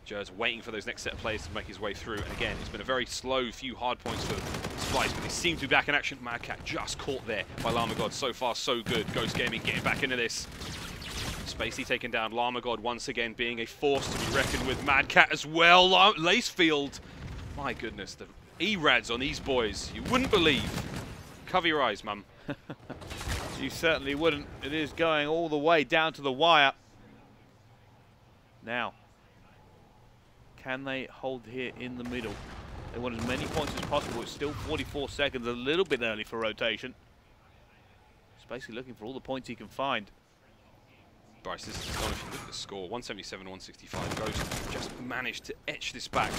Jurd's waiting for those next set of players to make his way through. And again, it's been a very slow few hard points for Splyce, but they seem to be back in action. Madcat just caught there by Lamagod. So far, so good. Ghost Gaming getting back into this. Spacey taken down. Lamagod once again being a force to be reckoned with. Madcat as well. Lacefield. My goodness, the E-Rads on these boys. You wouldn't believe. Cover your eyes, mum. you certainly wouldn't. It is going all the way down to the wire. Now, can they hold here in the middle? They want as many points as possible. It's still 44 seconds, a little bit early for rotation. He's basically looking for all the points he can find. Bryce, this is astonishing. Look at the score. 177, 165. Ghost just managed to etch this back.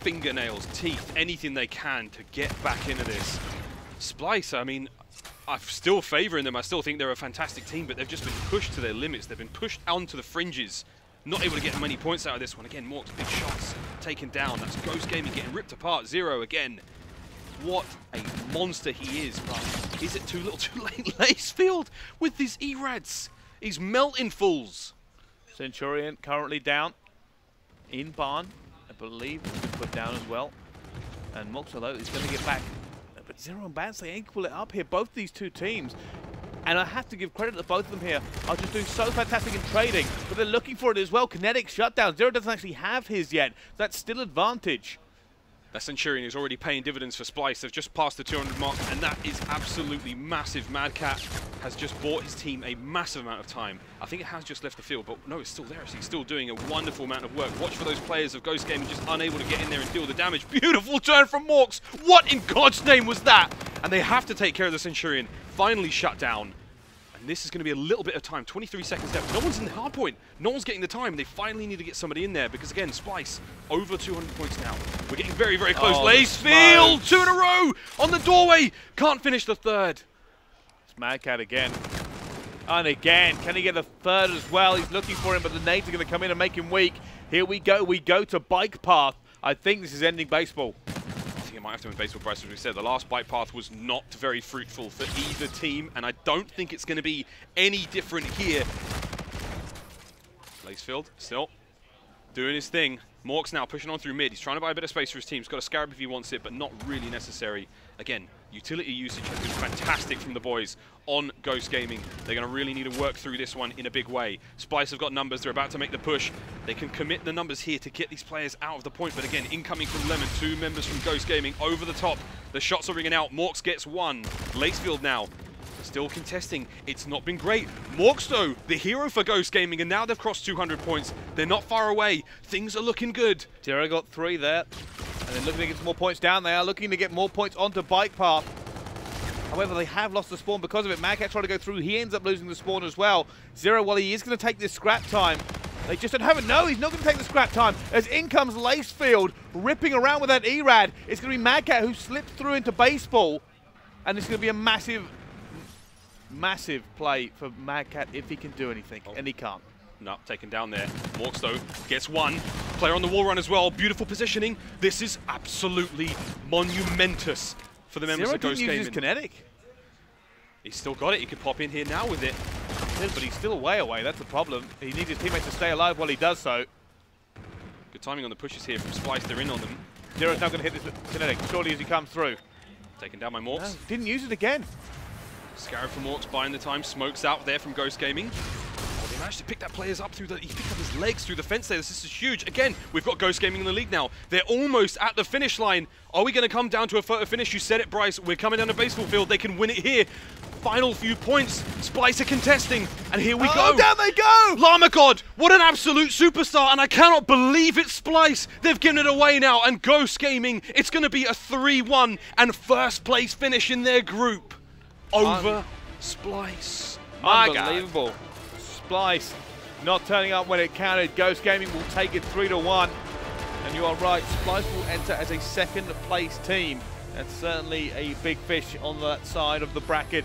Fingernails, teeth, anything they can to get back into this. Splyce, I mean, I'm still favouring them. I still think they're a fantastic team, but they've just been pushed to their limits. They've been pushed onto the fringes not able to get many points out of this one. Again, Morks, big shots taken down. That's Ghost Gaming getting ripped apart. Zero again. What a monster he is, but is it too little too late? Lacefield with these E-Rads. He's melting fools. Centurion currently down in barn. I believe put down as well. And Mox, although, is going to get back. Zero and Bance, they equal it up here. Both these two teams and I have to give credit to both of them here. Are just doing so fantastic in trading, but they're looking for it as well. Kinetic shutdown. Zero doesn't actually have his yet. That's still advantage. That Centurion is already paying dividends for Splyce. They've just passed the 200 mark, and that is absolutely massive. Madcat has just bought his team a massive amount of time. I think it has just left the field, but no, it's still there. He's still doing a wonderful amount of work. Watch for those players of Ghost Gaming just unable to get in there and deal the damage. Beautiful turn from Morks. What in God's name was that? And they have to take care of the Centurion. Finally shut down And this is going to be a little bit of time. 23 seconds left. No one's in the hard point. No one's getting the time. They finally need to get somebody in there because, again, Splyce over 200 points now. We're getting very, very close. Oh, Lacefield, two in a row on the doorway. Can't finish the third. It's Madcat again. And again, can he get the third as well? He's looking for him, but the nades are going to come in and make him weak. Here we go. We go to Bike Path. I think this is ending baseball. Might have to be baseball price, as we said. The last bike path was not very fruitful for either team, and I don't think it's going to be any different here. Lacefield still doing his thing. Mork's now pushing on through mid. He's trying to buy a bit of space for his team. He's got a Scarab if he wants it, but not really necessary. Again, utility usage has been fantastic from the boys on Ghost Gaming. They're going to really need to work through this one in a big way. Splyce have got numbers. They're about to make the push. They can commit the numbers here to get these players out of the point. But again, incoming from Lemon, two members from Ghost Gaming over the top. The shots are ringing out. Morks gets one. Lacefield now Still contesting. It's not been great. Morks, though, the hero for Ghost Gaming, and now they've crossed 200 points. They're not far away. Things are looking good. Tira got three there. And they're looking to get some more points down. They are looking to get more points onto Bike Path. However, they have lost the spawn because of it. Madcat trying to go through. He ends up losing the spawn as well. Zero, well, he is going to take this scrap time. They just don't have it. No, he's not going to take the scrap time. As in comes Lacefield, ripping around with that E-Rad. It's going to be Madcat who slips through into baseball. And it's going to be a massive massive play for Madcat if he can do anything, oh. and he can't. No, taken down there. Morks, though, gets one. Player on the wall run as well. Beautiful positioning. This is absolutely monumentous for the members Zero of Ghost Gaming. Gaming. kinetic. He's still got it. He could pop in here now with it. but he's still way away. That's the problem. He needs his teammates to stay alive while he does so. Good timing on the pushes here from Splyce. They're in on them. Zero's now going to hit this kinetic shortly as he comes through. Taking down my Morks. No, didn't use it again. Scarab from Orcs buying the time. Smokes out there from Ghost Gaming. Managed to pick that players up through the... He picked up his legs through the fence there. This is huge. Again, we've got Ghost Gaming in the lead now. They're almost at the finish line. Are we going to come down to a photo finish? You said it, Bryce. We're coming down to baseball field. They can win it here. Final few points. Splicer contesting. And here we oh, go. down they go! Llama God, what an absolute superstar. And I cannot believe it's Splyce. They've given it away now. And Ghost Gaming, it's going to be a 3-1 and first place finish in their group. Over Splyce. My Unbelievable. Splyce not turning up when it counted. Ghost Gaming will take it 3 to 1. And you are right, Splyce will enter as a second place team. That's certainly a big fish on that side of the bracket.